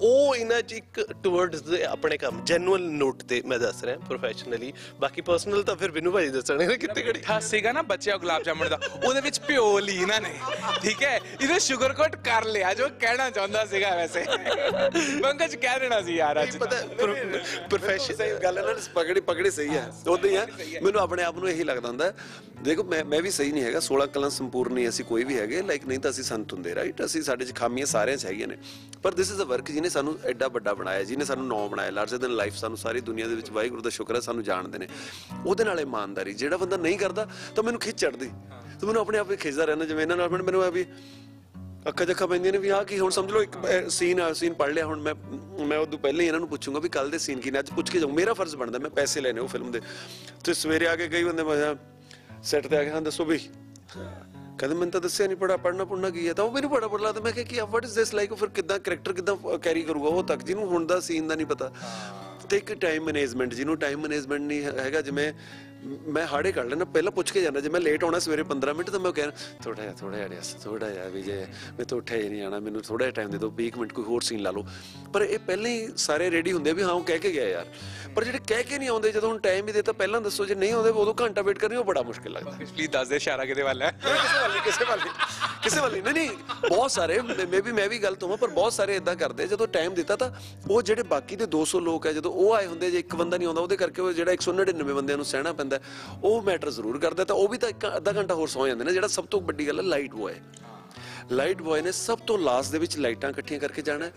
ਉਹ ਇਹਨਾਂ ਚ ਇੱਕ ਟੁਵਰਡਸ ਦੇ ਆਪਣੇ ਕੰਮ ਜੈਨੂਅਲ ਨੋਟ ਤੇ ਮੈਂ ਦੱਸ ਰਿਹਾ ਪ੍ਰੋਫੈਸ਼ਨਲੀ ਬਾਕੀ ਪਰਸਨਲ ਤਾਂ ਫਿਰ ਬਿਨੂ ਭਾਜੀ ਦੱਸਣੇ ਨੇ ਕਿੱਥੇ ਘੜੀ ਸੀਗਾ ਨਾ ਬੱਚਿਆ ਗੁਲਾਬ ਜਾਮਣ ਦਾ। ਉਹਦੇ ਵਿੱਚ ਪਿਓ ਲਈ ਇਹਨਾਂ ਨੇ। ਠੀਕ ਹੈ? ਇਹਨੇ ਸ਼ੂਗਰ ਕੋਟ ਕਰ ਲਿਆ ਜੋ ਕਹਿਣਾ ਚਾਹੁੰਦਾ ਸੀਗਾ ਵੈਸੇ। ਪੰਕਜ ਕਹਿ ਦੇਣਾ ਸੀ ਯਾਰ ਅੱਜ ਪਤਾ ਪ੍ਰੋਫੈਸ਼ਨ ਸਹੀ ਗੱਲ ਹੈ ਨਾ ਪਕੜੀ ਪਕੜੀ ਸਹੀ ਹੈ। ਉਦਾਂ ਹੀ ਹੈ। ਮੈਨੂੰ ਆਪਣੇ ਆਪ ਨੂੰ ਇਹੀ ਲੱਗਦਾ ਹੁੰਦਾ। ਦੇਖੋ ਮੈਂ ਮੈਂ ਵੀ ਸਹੀ ਨਹੀਂ ਹੈਗਾ। 16 ਕਲਾਂ ਸੰਪੂਰਨ ਨਹੀਂ ਅਸੀਂ ਕੋਈ ਵੀ ਹੈਗੇ। ਲਾਈਕ ਨਹੀਂ ਤਾਂ ਅਸੀਂ ਸੰਤ ਹੁੰਦੇ ਰਾਈਟ ਅਸੀਂ ਸਾਡੇ ਚ ਖਾਮੀਆਂ ਸਾਰਿਆਂ ਚ ਹੈਗੀਆਂ ਨੇ। ਪਰ ਦਿਸ ਇਜ਼ ਅ ਵਰਕ ਜਿਹਨੇ ਸਾਨੂੰ ਐਡਾ ਵੱਡਾ ਬਣਾਇਆ, ਜਿਹਨੇ ਸਾਨੂੰ ਨੌ ਬਣਾਇਆ। ਲਾਰਜਰ ਦੈਨ ਲਾਈਫ ਸਾਨੂੰ ਸਾਰੀ ਦੁਨੀਆ ਦੇ ਵਿੱਚ ਵਾਹਿਗੁਰੂ ਦਾ ਸ਼ੁਕਰ ਹੈ, ਸਾਨੂੰ ਜਾਣਦੇ ਨੇ। ਉਹਦੇ ਨਾਲ ਇਮਾਨਦਾਰੀ, ਜਿਹੜਾ ਬੰਦਾ ਨਹੀਂ ਕਰਦਾ, ਤਾਂ ਮੈਨੂੰ ਖਿੱਚ ਚੜਦੀ ਤਾਂ ਮੈਨੂੰ ਆਪਣੇ ਆਪ ਹੀ ਖਿੱਚਦਾ ਰਹਿਣਾ ਜਿਵੇਂ ਇਹਨਾਂ ਨਾਲ ਮੈਨੂੰ- ਆ ਵੀ ਅੱਖਾਂ ਚੱਖਾਂ ਪੈਂਦੀਆਂ ਨੇ ਵੀ ਆਹ ਕੀ ਹੁਣ ਸਮਝ ਲਓ ਇੱਕ ਸੀਨ ਆ ਸੀਨ ਪੜ ਲਿਆ, ਹੁਣ ਮੈਂ ਮੈਂ ਉਦੋਂ ਪਹਿਲਾਂ ਇਹਨਾਂ ਨੂੰ ਪੁੱਛੂੰਗਾ ਵੀ ਕੱਲ ਦੇ ਸੀਨ ਕੀ ਨੇ ਅੱਜ ਪੁੱਛ ਕੇ ਜਾਊਂ। ਮੇਰਾ ਫਰਜ਼ ਬਣਦਾ, ਮੈਂ ਪੈਸੇ ਲੈਣੇ ਉਹ ਫਿਲਮ ਦੇ। ਤੇ ਸਵੇਰੇ ਆ ਕੇ ਕਈ ਬੰਦੇ ਮੈਂ ਸੈੱਟ ਤੇ ਆ ਕੇ ਹਾਂ, ਦੱਸੋ ਵੀ ਕਹਿੰਦੇ ਮੈਨੂੰ ਤਾਂ ਦੱਸਿਆ ਨਹੀਂ ਪੜਾ ਪੜਨਾ ਪੁੜਨਾ ਕੀ ਹੈ ਤਾਂ ਉਹ ਮੈਨੂੰ ਪੜਾ ਪੜ ਲਾ ਤੇ ਮੈਂ ਕਿਹਾ ਕੀ ਵਾਟ ਇਜ਼ ਦਿਸ ਲਾਈਕ ਫਿਰ ਕਿਦਾਂ ਕੈਰੈਕਟਰ ਕਿਦਾਂ ਕੈਰੀ ਕਰੂਗਾ ਉਹ ਤੱਕ? ਜਿਹਨੂੰ ਹੁਣ ਦਾ ਸੀਨ ਦਾ ਨਹੀਂ ਪਤਾ। ਤੇ ਇੱਕ ਟਾਈਮ ਮੈਨੇਜਮੈਂਟ ਜਿਹਨੂੰ ਟਾਈਮ ਮੈਨੇਜਮੈਂਟ ਨਹੀਂ ਹੈਗਾ ਜਿਵੇਂ ਮੈਂ ਹਾੜੇ ਕੱਢ ਲੈਣਾ ਪਹਿਲਾਂ ਪੁੱਛ ਕੇ ਜਾਣਾ ਜੇ ਮੈਂ ਲੇਟ ਆਉਣਾ ਸਵੇਰੇ 15 ਮਿੰਟ ਤਾਂ ਮੈਂ ਕਹਿਣਾ ਥੋੜਾ ਜਿਹਾ ਥੋੜਾ ਜਿਹਾ ਥੋੜਾ ਜਿਹਾ ਵੀ ਜੇ ਮੈਂ ਤਾਂ ਉੱਠਿਆ ਹੀ ਨਹੀਂ ਆਣਾ ਮੈਨੂੰ ਥੋੜਾ ਜਿਹਾ ਟਾਈਮ ਦੇ ਦਿਓ 20 ਮਿੰਟ ਕੋਈ ਹੋਰ ਸੀਨ ਲਾ ਲਓ। ਪਰ ਇਹ ਪਹਿਲਾਂ ਹੀ ਸਾਰੇ ਰੈਡੀ ਹੁੰਦੇ ਵੀ ਹਾਂ ਉਹ ਕਹਿ ਕੇ ਗਿਆ ਯਾਰ। ਪਰ ਜਿਹੜੇ ਕਹਿ ਕੇ ਨਹੀਂ ਆਉਂਦੇ ਜਦੋਂ ਹੁਣ ਟਾਈਮ ਹੀ ਦਿੱਤਾ ਪਹਿਲਾਂ ਦੱਸੋ ਜੇ ਨਹੀਂ ਆਉਂਦੇ ਉਦੋਂ ਘੰਟਾ ਵੇਟ ਕਰਨੀ ਉਹ ਬੜਾ ਮੁਸ਼ਕਿਲ ਲੱਗਦਾ। ਪਲੀਜ਼ ਦੱਸ ਦੇ ਇਸ਼ਾਰਾ ਕਿਤੇ ਵੱਲ ਹੈ। ਕਿਸੇ ਵੱਲ ਕਿਸੇ ਵੱਲ ਕਿਸੇ ਵੱਲ ਨਹੀਂ। ਨਹੀਂ ਬਹੁਤ ਸਾਰੇ ਮੇ ਵੀ ਮੈਂ ਵੀ ਗਲਤ ਹੋਵਾਂ ਪਰ ਬਹੁਤ ਸਾਰੇ ਇਦਾਂ ਕਰਦੇ ਜਦੋਂ ਟਾਈਮ ਦਿੱਤਾ ਤਾਂ ਉਹ ਜਿਹੜੇ ਬਾਕੀ ਦੇ 200 ਲੋਕ ਆ ਜਦੋਂ ਉਹ ਆਏ ਹੁੰਦੇ ਜੇ ਇੱਕ ਬੰਦਾ ਨਹੀਂ ਆਉਂਦਾ ਉਹਦੇ ਕਰਕੇ ਉਹ ਜਿਹੜਾ 199 ਬੰਦਿਆਂ ਨੂੰ ਸਹਿਣਾ ਪੈਂਦਾ। ਉਹ ਮੈਟਰ ਜ਼ਰੂਰ ਕਰਦਾ ਤਾਂ ਉਹ ਵੀ ਤਾਂ ਇੱਕ ਅੱਧਾ ਘੰਟਾ ਹੋਰ ਸੌ ਜਾਂਦੇ ਨੇ, ਜਿਹੜਾ ਸਭ ਤੋਂ ਵੱਡੀ ਗੱਲ ਹੈ ਲਾਈਟ ਬॉय ਲਾਈਟ ਬॉय ਨੇ ਸਭ ਤੋਂ ਲਾਸਟ ਦੇ ਵਿੱਚ ਲਾਈਟਾਂ ਇਕੱਠੀਆਂ ਕਰਕੇ ਜਾਣਾ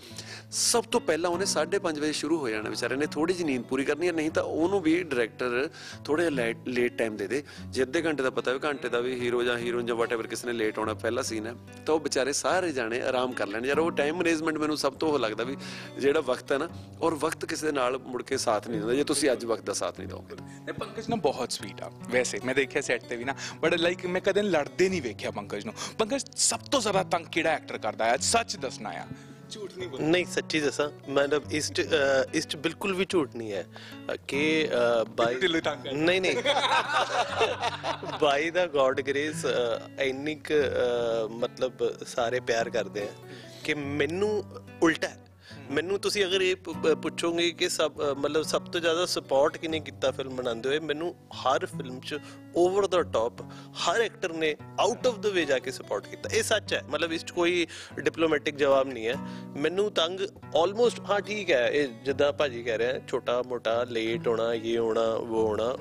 ਸਭ ਤੋਂ ਪਹਿਲਾਂ ਉਹਨੇ 5:30 ਵਜੇ ਸ਼ੁਰੂ ਹੋ ਜਾਣਾ ਵਿਚਾਰੇ ਨੇ ਥੋੜੀ ਜਿਹੀ ਨੀਂਦ ਪੂਰੀ ਕਰਨੀ ਹੈ, ਨਹੀਂ ਤਾਂ ਉਹਨੂੰ ਵੀ ਡਾਇਰੈਕਟਰ ਥੋੜੇ ਲੇਟ ਟਾਈਮ ਦੇ ਦੇ। ਜੇ ਅੱਧੇ ਘੰਟੇ ਦਾ ਪਤਾ ਹੈ ਘੰਟੇ ਦਾ ਵੀ ਹੀਰੋ ਜਾਂ ਹੀਰੋਇਨ ਜਾਂ ਵਾਟਐਵਰ ਕਿਸੇ ਨੇ ਲੇਟ ਆਉਣਾ, ਪਹਿਲਾ ਸੀਨ ਹੈ, ਤਾਂ ਉਹ ਵਿਚਾਰੇ ਸਾਰੇ ਜਾਣੇ ਆਰਾਮ ਕਰ ਲੈਣ। ਯਾਰ, ਉਹ ਟਾਈਮ ਮੈਨੇਜਮੈਂਟ ਮੈਨੂੰ ਸਭ ਤੋਂ ਉਹ ਲੱਗਦਾ ਵੀ ਜਿਹੜਾ ਵਕਤ ਹੈ ਨਾ, ਔਰ ਵਕਤ ਕਿਸੇ ਦੇ ਨਾਲ ਮੁੜ ਕੇ ਸਾਥ ਨਹੀਂ ਦਿੰਦਾ, ਜੇ ਤੁਸੀਂ ਅੱਜ ਵਕਤ ਦਾ ਸਾਥ ਨਹੀਂ ਦੋਗੇ ਇਹ ਪੰਕਜ ਨਾ ਬਹੁਤ ਸਵੀਟ ਆ, ਵੈਸੇ ਮੈਂ ਦੇਖਿਆ ਸੈੱਟ ਤੇ ਵੀ ਨਾ ਬਟ ਲਾਈਕ ਮੈਂ ਕਦੇ ਲੜਦੇ ਨਹੀਂ ਵੇਖਿਆ ਪੰਕਜ ਨੂੰ। ਪੰਕਜ ਸਭ ਤੋਂ ਜ਼ਿਆਦਾ ਤੰਗ ਕਿਹੜਾ ਐਕਟਰ ਕਰਦਾ ਹੈ ਸੱਚ ਦੱਸਣਾ ਆ ਝੂਠ ਨਹੀਂ ਬੋਲਣਾ ਨਹੀਂ ਸੱਚੀ ਦੱਸਾਂ ਮਤਲਬ ਇਸ ਚ ਅਹ, ਇਸ ਚ ਬਿਲਕੁਲ ਵੀ ਝੂਠ ਨਹੀਂ ਹੈ ਅਹ, ਕਿ ਬਾਈ ਢਿੱਲੋਂ। ਨਹੀਂ ਨਹੀਂ ਬਾਈ ਦਾ ਗੋਡ ਗ੍ਰੇਸ ਇੰਨੀ ਕੁ, ਅਹ, ਮਤਲਬ ਸਾਰੇ ਪਿਆਰ ਕਰਦੇ ਆ ਕਿ ਮੈਨੂੰ ਉਲਟਾ ਹੈ। ਮੈਨੂੰ ਤੁਸੀਂ ਅਗਰ ਇਹ ਪੁੱਛੋਗੇ ਕਿ ਸਭ ਮਤਲਬ ਸਭ ਤੋਂ ਜ਼ਿਆਦਾ ਸਪੋਰਟ ਕਿਨੇ ਕੀਤਾ ਫਿਲਮ ਬਣਾਉਂਦੇ ਹੋਏ, ਮੈਨੂੰ ਹਰ ਫਿਲਮ 'ਚ ਓਵਰ ਦਾ ਟਾਪ ਹਰ ਐਕਟਰ ਨੇ ਆਊਟ ਆਫ ਦਾ ਵੇ ਜਾ ਕੇ ਸਪੋਰਟ ਕੀਤਾ। ਇਹ ਸੱਚ ਹੈ, ਮਤਲਬ ਇਸ 'ਚ ਕੋਈ ਡਿਪਲੋਮੈਟਿਕ ਜਵਾਬ ਨਹੀਂ ਹੈ। ਮੈਨੂੰ ਤੰਗ ਆਲਮੋਸਟ ਹਾਂ, ਠੀਕ ਹੈ, ਇਹ ਜਿੱਦਾਂ ਭਾਜੀ ਕਹਿ ਰਿਹਾ, ਛੋਟਾ ਮੋਟਾ ਲੇਟ ਹੋਣਾ ਇਹ ਹੋਣਾ ਉਹ ਹੋਣਾ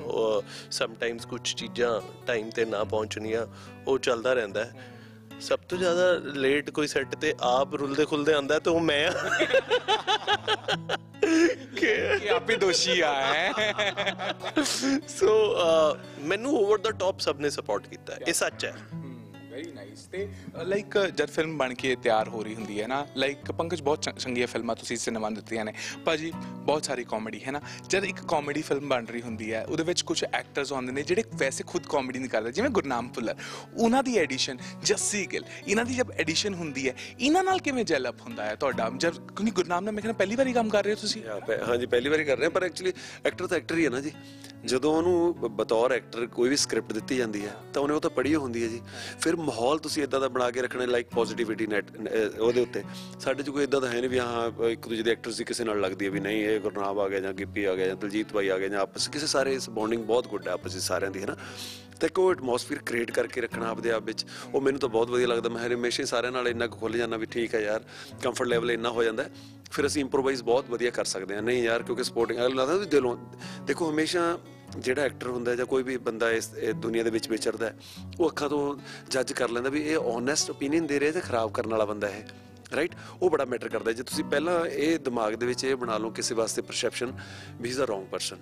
ਸਮ ਟਾਈਮਸ ਕੁਝ ਚੀਜ਼ਾਂ ਟਾਈਮ ਤੇ ਨਾ ਪਹੁੰਚਣੀਆਂ, ਉਹ ਚੱਲਦਾ ਰਹਿੰਦਾ ਹੈ। ਸਭ ਤੋਂ ਜ਼ਿਆਦਾ ਲੇਟ ਕੋਈ ਸੈੱਟ ਤੇ ਆਪ ਰੁਲਦੇ ਖੁਲਦੇ ਆਂਦਾ ਤਾਂ ਉਹ ਮੈਂ। ਕਿ ਆਪ ਹੀ ਦੋਸ਼ੀ ਆ ਹੈ? ਸੋ ਮੈਨੂੰ ਓਵਰ ਦਾ ਟਾਪ ਸਭ ਨੇ ਸਪੋਰਟ ਕੀਤਾ ਇਹ ਸੱਚ ਹੈ। ਵੈਰੀ ਨਾਈਸ ਤੇ ਲਾਈਕ ਜਦ ਫਿਲਮ ਬਣ ਕੇ ਤਿਆਰ ਹੋ ਰਹੀ ਹੁੰਦੀ ਹੈ ਨਾ ਲਾਈਕ ਪੰਕਜ ਬਹੁਤ ਚੰਗੀਆਂ ਫਿਲਮਾਂ ਤੁਸੀਂ ਸਿਨੇਮਾ ਦਿੱਤੀਆਂ ਨੇ। ਭਾਜੀ, ਬਹੁਤ ਸਾਰੀ ਕਾਮੇਡੀ ਹੈ ਨਾ? ਜਦ ਇੱਕ ਕਾਮੇਡੀ ਫਿਲਮ ਬਣ ਰਹੀ ਹੁੰਦੀ ਹੈ, ਉਹਦੇ ਵਿੱਚ ਕੁਝ ਐਕਟਰਸ ਆਉਂਦੇ ਨੇ, ਜਿਹੜੇ ਵੈਸੇ ਖੁਦ ਕਾਮੇਡੀ ਨਹੀਂ ਕਰਦੇ, ਜਿਵੇਂ ਗੁਰਨਾਮ ਭੁੱਲਰ। ਉਹਨਾਂ ਦੀ ਐਡੀਸ਼ਨ ਜੱਸੀ ਗਿੱਲ, ਇਹਨਾਂ ਦੀ ਜਦ ਐਡੀਸ਼ਨ ਹੁੰਦੀ ਹੈ, ਇਹਨਾਂ ਨਾਲ ਕਿਵੇਂ ਜੈਲ ਅਪ ਹੁੰਦਾ ਹੈ ਤੁਹਾਡਾ? ਜਦ, ਕਿਉਂਕਿ ਗੁਰਨਾਮ ਨਾਲ ਮੈਂ ਕਹਿੰਦਾ, ਪਹਿਲੀ ਵਾਰੀ ਕੰਮ ਕਰ ਰਹੇ ਹੋ ਤੁਸੀਂ? ਹਾਂਜੀ, ਪਹਿਲੀ ਵਾਰੀ ਕਰ ਰਹੇ ਹਾਂ, ਪਰ ਐਕਚੁਅਲੀ ਐਕਟਰ ਤਾਂ ਐਕਟਰ ਹੀ ਹੈ ਨਾ ਜੀ। ਜਦੋਂ ਉਹਨੂੰ ਬਤੌਰ ਐਕਟਰ ਕੋਈ ਵੀ ਸਕ੍ਰਿਪਟ ਦਿੱਤੀ ਜਾਂਦੀ ਹੈ, ਤਾਂ ਉਹਨੇ ਉਹ ਤਾਂ ਪੜ੍ਹੀ ਹੁੰਦੀ ਹੈ ਜੀ। ਫਿਰ ਮਾਹੌਲ ਤੁਸੀਂ ਇਦਾਂ ਦਾ ਬਣਾ ਕੇ ਰੱਖਣਾ ਲਾਈਕ ਪੋਜ਼ਿਟਿਵਿਟੀ ਨੈਟ ਉਹਦੇ ਉੱਤੇ। ਸਾਡੇ 'ਚ ਕੋਈ ਇਦਾਂ ਦਾ ਹੈ ਨਹੀਂ ਵੀ ਹਾਂ ਇੱਕ ਦੂਜੇ ਦੇ ਐਕਟਰ ਸੀ, ਕਿਸੇ ਨਾਲ ਲੱਗਦੀ ਹੈ ਵੀ ਨਹੀਂ, ਇਹ ਗੁਰਨਾਮ ਆ ਗਿਆ ਜਾਂ ਗਿੱਪੀ ਆ ਗਿਆ ਜਾਂ ਦਲਜੀਤ ਭਾਈ ਆ ਗਿਆ ਜਾਂ ਆਪਸ, ਕਿਸੇ ਸਾਰੇ ਇਸ ਬੌਂਡਿੰਗ ਬਹੁਤ ਗੁੱਡ ਹੈ ਆਪਸ ਵਿੱਚ ਸਾਰਿਆਂ ਦੀ, ਹੈ ਨਾ? ਤੇ ਉਹ ਐਟਮੋਸਫੀਅਰ ਕ੍ਰੀਏਟ ਕਰਕੇ ਰੱਖਣਾ ਆਪਦੇ ਆਪ ਵਿੱਚ, ਉਹ ਮੈਨੂੰ ਤਾਂ ਬਹੁਤ ਵਧੀਆ ਲੱਗਦਾ। ਮੈਂ ਹਮੇਸ਼ਾ ਹੀ ਸਾਰਿਆਂ ਨਾਲ ਇੰਨਾ ਕੁ ਖੁੱਲ ਜਾਂਦਾ ਵੀ ਠੀਕ ਹੈ ਯਾਰ ਕੰਫਰਟ ਲੈਵਲ ਇੰਨਾ ਹੋ ਜਾਂਦਾ। ਫਿਰ ਅਸੀਂ ਇੰਪਰੋਵਾਈਜ਼ ਬਹੁਤ ਵਧੀਆ ਕਰ ਸਕਦੇ ਹਾਂ। ਨਹੀਂ ਯਾਰ, ਕਿਉਂਕਿ ਸਪੋਰਟਿੰਗ ਅਗਲਾ ਲੱਗਦਾ ਵੀ ਦਿਲੋਂ, ਦੇਖੋ ਹਮੇਸ਼ਾ ਜਿਹੜਾ ਐਕਟਰ ਹੁੰਦਾ ਜਾਂ ਕੋਈ ਵੀ ਬੰਦਾ ਇਸ ਦੁਨੀਆ ਦੇ ਵਿੱਚ ਵਿਚਰਦਾ ਉਹ ਅੱਖਾਂ ਤੋਂ ਜੱਜ ਕਰ ਲੈਂਦਾ ਵੀ ਇਹ ਓਨੈਸਟ ਓਪੀਨੀਅਨ ਦੇ ਰਿਹਾ ਜਾਂ ਖਰਾਬ ਕਰਨ ਵਾਲਾ ਬੰਦਾ ਹੈ ਰਾਈਟ ਉਹ ਬੜਾ ਮੈਟਰ ਕਰਦਾ ਜੇ ਤੁਸੀਂ ਪਹਿਲਾਂ ਇਹ ਦਿਮਾਗ ਦੇ ਵਿੱਚ ਇਹ ਬਣਾ ਲਓ ਕਿਸੇ ਵਾਸਤੇ ਪਰਸੈਪਸ਼ਨ ਵੀ ਇਜ਼ ਅ ਰੋਂਗ ਪਰਸਨ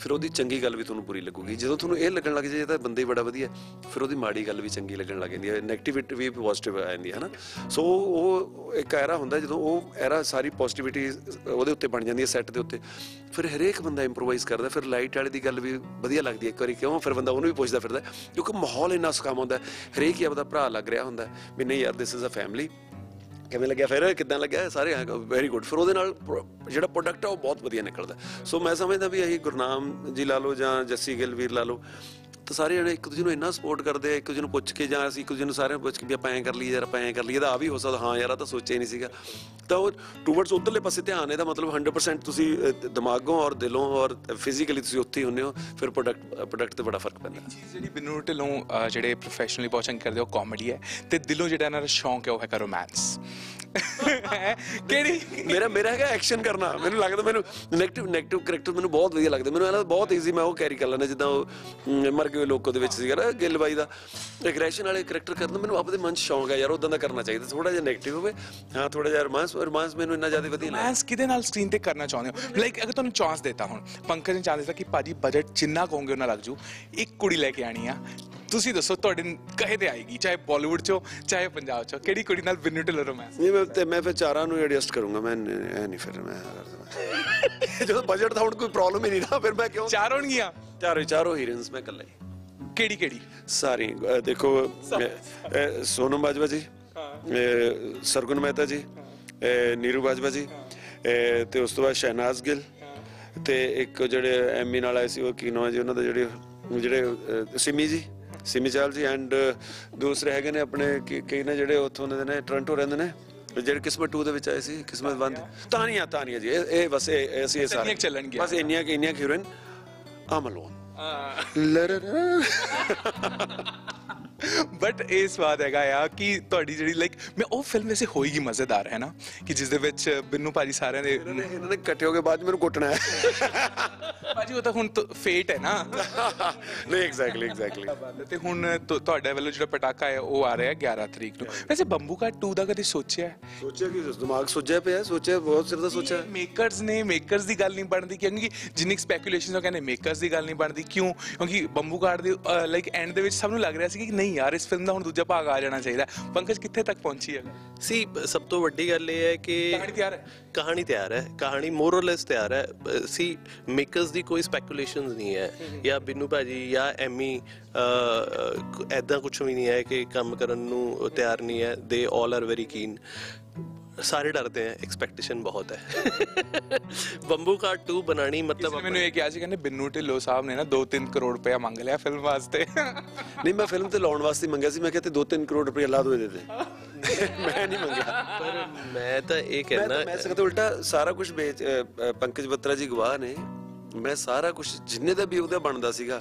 ਫਿਰ ਉਹਦੀ ਚੰਗੀ ਗੱਲ ਵੀ ਤੁਹਾਨੂੰ ਬੁਰੀ ਲੱਗੂਗੀ। ਜਦੋਂ ਤੁਹਾਨੂੰ ਇਹ ਲੱਗਣ ਲੱਗ ਜਾਏ, ਇਹ ਤਾਂ ਬੰਦੇ ਹੀ ਬੜਾ ਵਧੀਆ। ਫਿਰ ਉਹਦੀ ਮਾੜੀ ਗੱਲ ਵੀ ਚੰਗੀ ਲੱਗਣ ਲੱਗ ਜਾਂਦੀ ਹੈ। 네ਗੇਟਿਵਿਟੀ ਵੀ ਪੋਜ਼ਿਟਿਵ ਆ ਜਾਂਦੀ ਹੈ ਨਾ ਸੋ ਉਹ ਇੱਕ ਐਰਾ ਹੁੰਦਾ ਜਦੋਂ ਉਹ ਐਰਾ ਸਾਰੀ ਪੋਜ਼ਿਟਿਵਿਟੀ ਉਹਦੇ ਉੱਤੇ ਬਣ ਜਾਂਦੀ ਹੈ ਸੈੱਟ ਦੇ ਉੱਤੇ। ਫਿਰ ਹਰੇਕ ਬੰਦਾ ਇੰਪਰੋਵਾਈਜ਼ ਕਰਦਾ, ਫਿਰ ਲਾਈਟ ਵਾਲੇ ਦੀ ਗੱਲ ਵੀ ਵਧੀਆ ਲੱਗਦੀ ਹੈ। ਇੱਕ ਵਾਰੀ ਕਿਉਂ? ਫਿਰ ਬੰਦਾ ਉਹਨੂੰ ਵੀ ਪੁੱਛਦਾ ਫਿਰਦਾ ਕਿਉਂਕਿ ਮਾਹੌਲ ਇੰਨਾ ਸੁਖਾਵਾਂ ਹੁੰਦਾ ਹਰੇਕ ਹੀ ਆਪਦਾ ਭਰਾ ਲੱਗ ਰਿਹਾ ਹੁੰਦਾ ਵੀ ਨਹੀਂ ਯਾਰ ਦਿਸ ਇਜ਼ ਅ ਫੈਮਿਲੀ ਕਿਵੇਂ ਲੱਗਿਆ ਫਿਰ? ਕਿਦਾਂ ਲੱਗਿਆ? ਸਾਰੇ ਵੈਰੀ ਗੁੱਡ ਫਿਰ ਉਹਦੇ ਨਾਲ ਪ੍ਰੋ- ਜਿਹੜਾ ਪ੍ਰੋਡਕਟ ਆ ਉਹ ਬਹੁਤ ਵਧੀਆ ਨਿਕਲਦਾ। ਸੋ ਮੈਂ ਸਮਝਦਾ ਵੀ ਇਹੀ ਗੁਰਨਾਮ ਜੀ ਲਾ ਲਓ ਜਾਂ ਜੱਸੀ ਗਿੱਲ ਵੀਰ ਲਾ ਲਓ। ਤਾਂ ਸਾਰੇ ਜਣੇ ਇੱਕ ਦੂਜੇ ਨੂੰ ਇੰਨਾ ਸਪੋਰਟ ਕਰਦੇ ਆ ਇੱਕ ਦੂਜੇ ਨੂੰ ਪੁੱਛ ਕੇ ਜਾਂ ਅਸੀਂ ਇੱਕ ਦੂਜੇ ਨੂੰ ਸਾਰਿਆਂ ਨੂੰ ਪੁੱਛ ਕੇ ਵੀ ਆਪਾਂ ਐਂ ਕਰ ਲਈਏ ਯਾਰ ਆਪਾਂ ਐਂ ਕਰ ਲਈਏ ਤਾਂ ਆ ਵੀ ਹੋ ਸਕਦਾ ਹਾਂ ਯਾਰ ਆ ਤਾਂ ਸੋਚਿਆ ਹੀ ਨਹੀਂ ਸੀਗਾ। ਤਾਂ ਉਹ ਟੂਵਰਡਸ ਉਧਰਲੇ ਪਾਸੇ ਧਿਆਨ ਇਹਦਾ ਮਤਲਬ 100% ਤੁਸੀਂ ਦਿਮਾਗੋਂ ਔਰ ਦਿਲੋਂ ਔਰ ਫਿਜ਼ੀਕਲੀ ਤੁਸੀਂ ਉੱਥੇ ਹੀ ਹੁੰਨੇ ਹੋ ਫਿਰ ਪ੍ਰੋਡਕਟ ਪ੍ਰੋਡਕਟ ਤੇ ਬੜਾ ਫ਼ਰਕ ਪੈਂਦਾ। ਚੀਜ਼ ਜਿਹੜੀ ਬਿੰਨੂ ਢਿੱਲੋਂ ਜਿਹੜੇ ਪ੍ਰੋਫੈਸ਼ਨਲੀ ਬਹੁਤ ਚੰਗੇ ਕਰਦੇ ਉਹ ਕਾਮੇਡੀ ਹੈ ਤੇ ਦਿਲੋਂ ਜਿਹੜਾ ਇਹਨਾਂ ਦਾ ਸ਼ੌਂਕ ਹੈ ਉਹ ਹੈਗਾ ਰੋਮਾਂਸ ਕਿਹੜੀ? ਮੇਰਾ ਮੇਰਾ ਹੈਗਾ ਐਕਸ਼ਨ ਕਰਨਾ ਮੈਨੂੰ ਲੱਗਦਾ ਮੈਨੂੰ 네ਗੇਟਿਵ 네ਗੇਟਿਵ ਕੈਰੈਕਟਰ ਮੈਨੂੰ ਬਹੁਤ ਵਧੀਆ ਲੱਗਦੇ ਮੈਨੂੰ ਇਹਨਾਂ ਬਹੁਤ ਈਜ਼ੀ ਮੈਂ ਉਹ ਕੈਰੀ ਕਰ ਲੈਂਦਾ ਜਿੱਦਾਂ ਉਹ ਅਮ, ਮਰ ਗਏ ਹੋਏ ਵਿੱਚ ਸੀਗਾ ਨਾ ਗਿੱਲ ਬਾਈ ਦਾ ਐਗਰੈਸ਼ਨ ਵਾਲੇ ਕੈਰੈਕਟਰ ਕਰਨ ਮੈਨੂੰ ਆਪਦੇ ਮਨ 'ਚ ਸ਼ੌਂਕ ਹੈ ਯਾਰ ਉਦਾਂ ਦਾ ਕਰਨਾ ਚਾਹੀਦਾ ਥੋੜਾ ਜਿਹਾ ਨੈਗੇਟਿਵ ਹੋਵੇ। ਹਾਂ ਥੋੜਾ ਜਿਹਾ ਰੋਮਾਂਸ ਰੋਮਾਂਸ ਮੈਨੂੰ ਇੰਨਾ ਜ਼ਿਆਦਾ ਵਧੀਆ ਲੱਗਦਾ। ਰੋਮਾਂਸ ਕਿਹਦੇ ਨਾਲ ਸਕਰੀਨ ਤੇ ਕਰਨਾ ਚਾਹੁੰਦੇ ਹੋ? ਲਾਈਕ ਅਗਰ ਤੁਹਾਨੂੰ ਚਾਂਸ ਦਿੱਤਾ ਹੁਣ, ਪੰਕਜ ਨੇ ਚਾਂਸ ਦਿੱਤਾ ਕਿ ਭਾਜੀ ਬਜਟ ਜਿੰਨਾ ਕਹੋਗੇ ਉਹਨਾਂ ਲੱਗ ਜੂ। ਇੱਕ ਕੁੜੀ ਲੈ ਕੇ ਆਣੀ ਆ ਤੁਸੀਂ ਦੱਸੋ ਤੁਹਾਡੇ ਕਹੇ ਤੇ ਆਏਗੀ ਚਾਹੇ ਬਾਲੀਵੁੱਡ ਚੋਂ ਚਾਹੇ ਪੰਜਾਬ ਚੋਂ ਕਿਹੜੀ ਕੁੜੀ ਨਾਲ ਬਿੰਨੂ ਢਿੱਲੋਂ ਰੋਮਾਂਸ? ਨਹੀਂ ਮੈਂ ਤੇ ਮੈਂ ਫਿਰ ਚਾਰਾਂ ਨੂੰ ਐਡਜਸਟ ਕਰੂੰਗਾ ਮੈਂ ਐ ਨਹੀਂ ਫਿਰ ਮੈਂ <laughs> ਜਦੋਂ ਬਜਟ ਤਾਂ ਹੁਣ ਕੋਈ ਪ੍ਰੋਬਲਮ ਹੀ ਨਹੀਂ ਨਾ ਫਿਰ ਮੈਂ ਕਿਉਂ? ਚਾਰ ਹੋਣਗੀਆਂ? ਚਾਰੋ ਚਾਰੋ ਹੀਰੋਇਨਸ ਮੈਂ ਇਕੱਲਾ। ਕਿਹੜੀ ਕਿਹੜੀ? ਸਾਰੀ ਦੇਖੋ ਸੋਨਮ ਬਾਜਵਾ ਜੀ ਸਰਗੁਣ ਮਹਿਤਾ ਜੀ ਨੀਰੂ ਬਾਜਵਾ ਜੀ ਤੇ ਉਸ ਤੋਂ ਬਾਅਦ ਸ਼ਹਿਨਾਜ਼ ਗਿੱਲ ਤੇ ਇੱਕ ਜਿਹੜੇ ਐਮੀ ਨਾਲ ਆਏ ਸੀ ਉਹ ਕੀ ਨਾਮ ਹੈ ਜੀ ਉਹਨਾਂ ਦਾ ਜਿਹੜੇ ਜਿਹੜੇ ਸਿਮੀ ਜੀ। ਸਿਮੀ ਚਾਲ ਜੀ ਐਂਡ ਦੂਸਰੇ ਹੈਗੇ ਨੇ ਆਪਣੇ ਕੀ ਕੀ ਨੇ ਜਿਹੜੇ ਉੱਥੋਂ ਦੇ ਨੇ ਟੋਰਾਂਟੋ ਰਹਿੰਦੇ ਨੇ ਜਿਹੜੇ ਕਿਸਮਤ 2 ਦੇ ਵਿੱਚ ਆਏ ਸੀ ਕਿਸਮਤ 1 ਤਾਨੀਆਂ ਤਾਨੀਆਂ ਜੀ ਇਹ ਬਸ ਇਹ ਅਸੀਂ ਇਹ ਸਾਰੇ। ਬਸ ਇੰਨੀਆਂ ਕਿ ਇੰਨੀਆਂ ਹੀਰੋਇਨ ਆਮ ਅਲੋਨ ਬਟ ਇਹ ਸਵਾਦ ਹੈਗਾ ਆ ਕਿ ਤੁਹਾਡੀ ਜਿਹੜੀ ਲਾਈਕ ਮੈਂ ਉਹ ਫਿਲਮ ਵੈਸੇ ਹੋਏਗੀ ਮਜ਼ੇਦਾਰ ਹੈ ਨਾ? ਕਿ ਜਿਸ ਦੇ ਵਿੱਚ ਬਿੰਨੂ ਭਾਜੀ ਸਾਰਿਆਂ ਦੇ ਇਹਨਾਂ ਨੇ ਇਹਨਾਂ ਨੇ ਇਕੱਠੇ ਹੋ ਕੇ ਬਾਅਦ ਮੈਨੂੰ ਕੁੱਟਣਾ ਹੈ। ਭਾਜੀ ਉਹ ਤਾਂ ਹੁਣ ਫੇਟ ਹੈ ਨਾ? ਨਹੀਂ ਐਗਜ਼ੈਕਟਲੀ ਐਗਜ਼ੈਕਟਲੀ ਤੇ ਹੁਣ ਤੁਹਾਡੇ ਵੱਲੋਂ ਜਿਹੜਾ ਪਟਾਕਾ ਹੈ ਉਹ ਆ ਰਿਹਾ 11 ਤਰੀਕ ਨੂੰ। ਵੈਸੇ ਬੰਬੂ ਕਾ 2 ਦਾ ਕਦੇ ਸੋਚਿਆ ਸੋਚਿਆ ਕਿ ਦਿਮਾਗ ਸੁੱਜਿਆ ਪਿਆ ਸੋਚਿਆ ਬਹੁਤ ਸਿਰ ਦਾ ਸੋਚਿਆ। ਮੇਕਰਸ ਨੇ ਮੇਕਰਸ ਦੀ ਗੱਲ ਨਹੀਂ ਬਣਦੀ ਕਿਉਂਕਿ ਜਿੰਨੀ ਸਪੈਕੂਲੇਸ਼ਨਸ ਉਹ ਕਹਿੰਦੇ ਮੇਕਰਸ ਦੀ ਗੱਲ ਨਹੀਂ ਬਣਦੀ। ਕਿਉਂ? ਕਿਉਂਕਿ ਬੰਬੂ ਕਾਰਡ ਦੇ ਲਾਈਕ ਐਂਡ ਦੇ ਵਿੱਚ ਸਭ ਨੂੰ ਲੱਗ ਰਿਹਾ ਸੀ ਕਿ ਨਹੀਂ ਯਾਰ ਇਸ ਫਿਲਮ ਦਾ ਹੁਣ ਦੂਜਾ ਭਾਗ ਆ ਜਾਣਾ ਚਾਹੀਦਾ। ਪੰਕਜ ਕਿੱਥੇ ਤੱਕ ਪਹੁੰਚੀ ਹੈ? ਸੀ ਸਭ ਤੋਂ ਵੱਡੀ ਗੱਲ ਇਹ ਹੈ ਕਿ ਕਹਾਣੀ ਤਿਆਰ ਹੈ? ਕਹਾਣੀ ਤਿਆਰ ਹੈ ਕਹਾਣੀ ਮੋਰਲੈਸ ਤਿਆਰ ਹੈ। ਸੀ ਮੇਕਰਸ ਦੀ ਕੋਈ ਸਪੈਕੂਲੇਸ਼ਨਸ ਨਹੀਂ ਹੈ ਜਾਂ ਬਿੰਨੂ ਭਾਜੀ ਜਾਂ ਐਮੀ ਐਦਾਂ ਕੁਝ ਵੀ ਨਹੀਂ ਹੈ ਕਿ ਕੰਮ ਕਰਨ ਨੂੰ ਤਿਆਰ ਨਹੀਂ ਹੈ। ਦੇ ਆਲ ਆਰ ਵੈਰੀ ਕੀਨ ਸਾਰੇ ਡਰਦੇ ਹੈ ਐਕਸਪੈਕਟੇਸ਼ਨ ਬਹੁਤ ਹੈ। <laughs> ਬੰਬੂ ਕਾਰਡ 2 ਬਣਾਣੀ ਮਤਲਬ ਮੈਨੂੰ ਇਹ ਕਿਹਾ ਸੀ ਕਹਿੰਦੇ ਬਿੰਨੂ ਢਿੱਲੋਂ ਸਾਹਿਬ ਨੇ ਨਾ 2-3 ਕਰੋੜ ਰੁਪਇਆ ਮੰਗ ਲਿਆ ਫਿਲਮ ਵਾਸਤੇ। ਨਹੀਂ ਮੈਂ ਫਿਲਮ ਤੇ ਲਾਉਣ ਵਾਸਤੇ ਮੰਗਿਆ ਸੀ ਮੈਂ ਕਿਹਾ ਤੇ 2-3 ਕਰੋੜ ਰੁਪਏ ਲਾ ਦੋ ਦੇ ਦੇ। <laughs> ਮੈਂ ਨਹੀਂ ਮੰਗਿਆ। ਪਰ ਮੈਂ ਤਾਂ ਇਹ ਮੈਂ ਕਹਿਣਾ ਤਾਂ ਮੈਂ ਸਕਦਾ ਉਲਟਾ ਸਾਰਾ ਕੁਝ ਪੰਕਜ ਬੱਤਰਾ ਜੀ ਗਵਾਹ ਨੇ। ਮੈਂ ਸਾਰਾ ਕੁਝ ਜਿੰਨੇ ਦਾ ਵੀ ਉਹਦਾ ਬਣਦਾ ਸੀਗਾ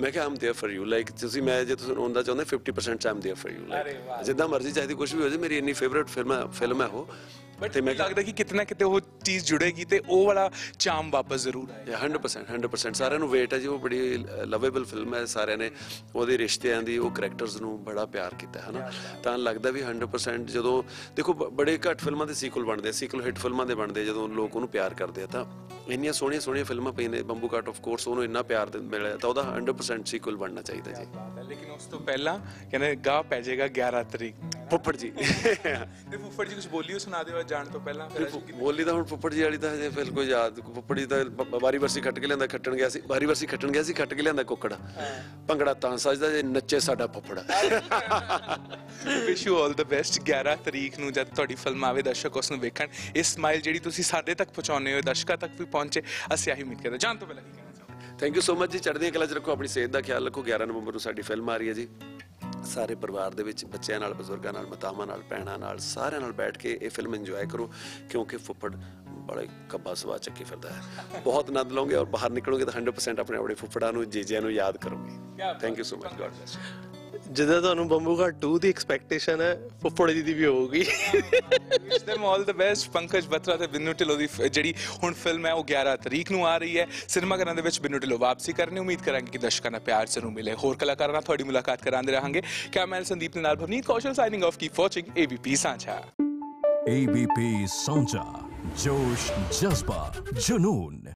ਮੈਂ ਕਿਹਾ I'm there for you like ਤੁਸੀਂ ਮੈਂ ਜੇ ਤੁਸੀਂ ਹੁੰਦਾ ਚਾਹੁੰਦੇ 50% I'm there for you like ਜਿੱਦਾਂ ਮਰਜ਼ੀ ਚਾਹੀਦੀ ਕੁਝ ਵੀ ਹੋ ਜੇ ਮੇਰੀ ਇੰਨੀ ਫੇਵਰਿਟ ਫਿਲਮ ਫਿਲਮ ਹੈ ਉਹ। ਬਟ ਮੈਨੂੰ ਲੱਗਦਾ ਕਿ ਕਿਤਨਾ ਕਿਤੇ ਉਹ ਚੀਜ਼ ਜੁੜੇਗੀ ਤੇ ਉਹ ਵਾਲਾ ਚਾਮ ਵਾਪਸ ਜ਼ਰੂਰ ਆਏਗਾ। 100% 100% ਸਾਰਿਆਂ ਨੂੰ ਵੇਟ ਹੈ ਜੀ ਉਹ ਬੜੀ ਲਵੇਬਲ ਫਿਲਮ ਹੈ। ਸਾਰਿਆਂ ਨੇ ਉਹਦੇ ਰਿਸ਼ਤਿਆਂ ਦੀ ਉਹ ਕੈਰੈਕਟਰਸ ਨੂੰ ਬੜਾ ਪਿਆਰ ਕੀਤਾ ਹੈ ਨਾ ਤਾਂ ਲੱਗਦਾ ਵੀ 100% ਜਦੋਂ ਦੇਖੋ ਬੜੇ ਘੱਟ ਫਿਲਮਾਂ ਦੇ ਸੀਕੁਅਲ ਬਣਦੇ ਸੀਕੁਅਲ ਹਿੱਟ ਫਿਲਮਾਂ ਦੇ ਬਣਦੇ ਜਦੋਂ ਲੋਕ ਉਹਨੂੰ ਪਿਆਰ ਕਰਦੇ ਆ ਤਾਂ ਇੰਨੀਆਂ ਸੋਹਣੀਆਂ ਸੋਹਣੀਆਂ ਫਿਲਮਾਂ ਪਈਆਂ ਨੇ, ਬੰਬੂ ਕਾਟ ਆਫ ਕੋਰਸ ਉਹਨੂੰ ਇੰਨਾ ਪਿਆਰ ਮਿਲਿਆ, ਤਾਂ ਉਹਦਾ 100% ਸੀਕੁਅਲ ਬਣਨਾ ਚਾਹੀਦਾ ਜੀ। ਲੇਕਿਨ ਉਸ ਤੋਂ ਪਹਿਲਾਂ ਕਹਿੰਦੇ ਗਾ ਪੈ ਜਾਏਗਾ 11 ਤਰੀਕ। ਫੁੱਫੜ ਜੀ। ਤੇ ਫੁੱਫੜ ਜੀ ਕੁਝ ਬੋਲੀਓ ਸੁਣਾ ਦਿਓ ਅੱਜ ਜਾਣ ਤੋਂ ਪਹਿਲਾਂ ਫਿਰ ਅਸੀਂ ਬੋਲੀ ਤਾਂ ਹੁਣ ਫੁੱਫੜ ਜੀ ਵਾਲੀ ਤਾਂ ਹਜੇ ਫਿਰ ਕੋਈ ਯਾਦ ਫੁੱਫੜ ਜੀ ਤਾਂ ਬ- ਵਾਰੀ ਵਰਸੀ ਖੱਟ ਕੇ ਲਿਆਂਦਾ ਖੱਟਣ ਗਿਆ ਸੀ ਵਾਰੀ ਵਰਸੀ ਖੱਟਣ ਗਿਆ ਸੀ ਖੱਟ ਕੇ ਲਿਆਂਦਾ ਕੁੱਕੜ। ਭੰਗੜਾ ਤਾਂ ਸੱਜਦਾ ਜੇ ਨੱਚੇ ਸਾਡਾ ਫੁੱਫੜ। ਵਿਸ਼ ਯੂ 올 ਦ ਬੈਸਟ 11 ਤਰੀਕ ਨੂੰ ਜਦ ਤੁਹਾਡੀ ਫਿਲਮ ਆਵੇ ਦਰਸ਼ਕ ਉਸ ਨੂੰ ਵੇਖਣ। ਇਹ ਸਮਾਈਲ ਜਿਹੜੀ ਤੁਸੀਂ ਸਾਡੇ ਤੱਕ ਪਹੁੰਚਾਉਂਦੇ ਹੋ ਦਰਸ਼ਕਾਂ ਤੱਕ ਵੀ ਪਹੁੰਚੇ ਅਸੀਂ ਆਹੀ ਉਮੀਦ ਕਰਦੇ ਹਾਂ। ਜਾਣ ਤੋਂ ਪਹਿਲਾਂ ਕੀ ਕਹਿਣਾ ਚਾਹੋਗੇ? ਥੈਂਕ ਯੂ ਸੋ ਮਚ ਜੀ ਚੜ੍ਹਦੀਆਂ ਕਲਾ ਚ ਰੱਖੋ ਆਪਣੀ ਸਿਹਤ ਦਾ ਖਿਆਲ ਰੱਖੋ। 11 ਨਵੰਬਰ ਨੂੰ ਸਾਡੀ ਫਿਲਮ ਆ ਰਹੀ ਹੈ ਜੀ। ਸਾਰੇ ਪਰਿਵਾਰ ਦੇ ਵਿੱਚ ਬੱਚਿਆਂ ਨਾਲ ਬਜ਼ੁਰਗਾਂ ਨਾਲ ਮਾਤਾਵਾਂ ਨਾਲ ਭੈਣਾਂ ਨਾਲ ਸਾਰਿਆਂ ਨਾਲ ਬੈਠ ਕੇ ਇਹ ਫਿਲਮ ਇੰਜੋਏ ਕਰੋ ਕਿਉਂਕਿ ਫੁੱਫੜ ਬੜੇ ਕੱਬਾ ਸਵਾ ਚੱਕੀ ਫਿਰਦਾ ਹੈ। ਬਹੁਤ ਆਨੰਦ ਲਓਗੇ ਔਰ ਬਾਹਰ ਨਿਕਲੋਗੇ ਤਾਂ 100% ਆਪਣੇ ਆਪਣੇ ਫੁੱਫੜਾਂ ਨੂੰ ਜੀਜਿਆਂ ਨੂੰ ਯਾਦ ਕਰੋਗੇ। Thank you so much God bless ਜਿੱਦਾਂ ਤੁਹਾਨੂੰ ਬੰਬੂ ਘਾਟ 2 ਦੀ ਐਕਸਪੈਕਟੇਸ਼ਨ ਹੈ ਫੁੱਫੜ ਜੀ ਦੀ ਵੀ ਹੋਊਗੀ। ਵਿਸ਼ them all the best Pankaj Batra ਤੇ ਬਿੰਨੂ ਢਿੱਲੋਂ ਦੀ ਜਿਹੜੀ ਹੁਣ ਫਿਲਮ ਹੈ ਉਹ 11 ਤਰੀਕ ਨੂੰ ਆ ਰਹੀ ਹੈ। ਸਿਨੇਮਾ ਘਰਾਂ ਦੇ ਵਿੱਚ ਬਿੰਨੂ ਢਿੱਲੋਂ ਵਾਪਸੀ ਕਰਨੀ ਉਮੀਦ ਕਰਾਂਗੇ ਕਿ ਦਰਸ਼ਕਾਂ ਦਾ ਪਿਆਰ ਜ਼ਰੂਰ ਮਿਲੇ। ਹੋਰ ਕਲਾਕਾਰਾਂ ਨਾਲ ਤੁਹਾਡੀ ਮੁਲਾਕਾਤ ਕਰਾਉਂਦੇ ਰਹਾਂਗੇ। ਕੈਮਰਾਮੈਨ ਸੰਦੀਪ ਨਾਲ Bhavneet Kaushal signing off keep watching ABP Sanjha. ABP Sonja, Josh Jazba, Junoon.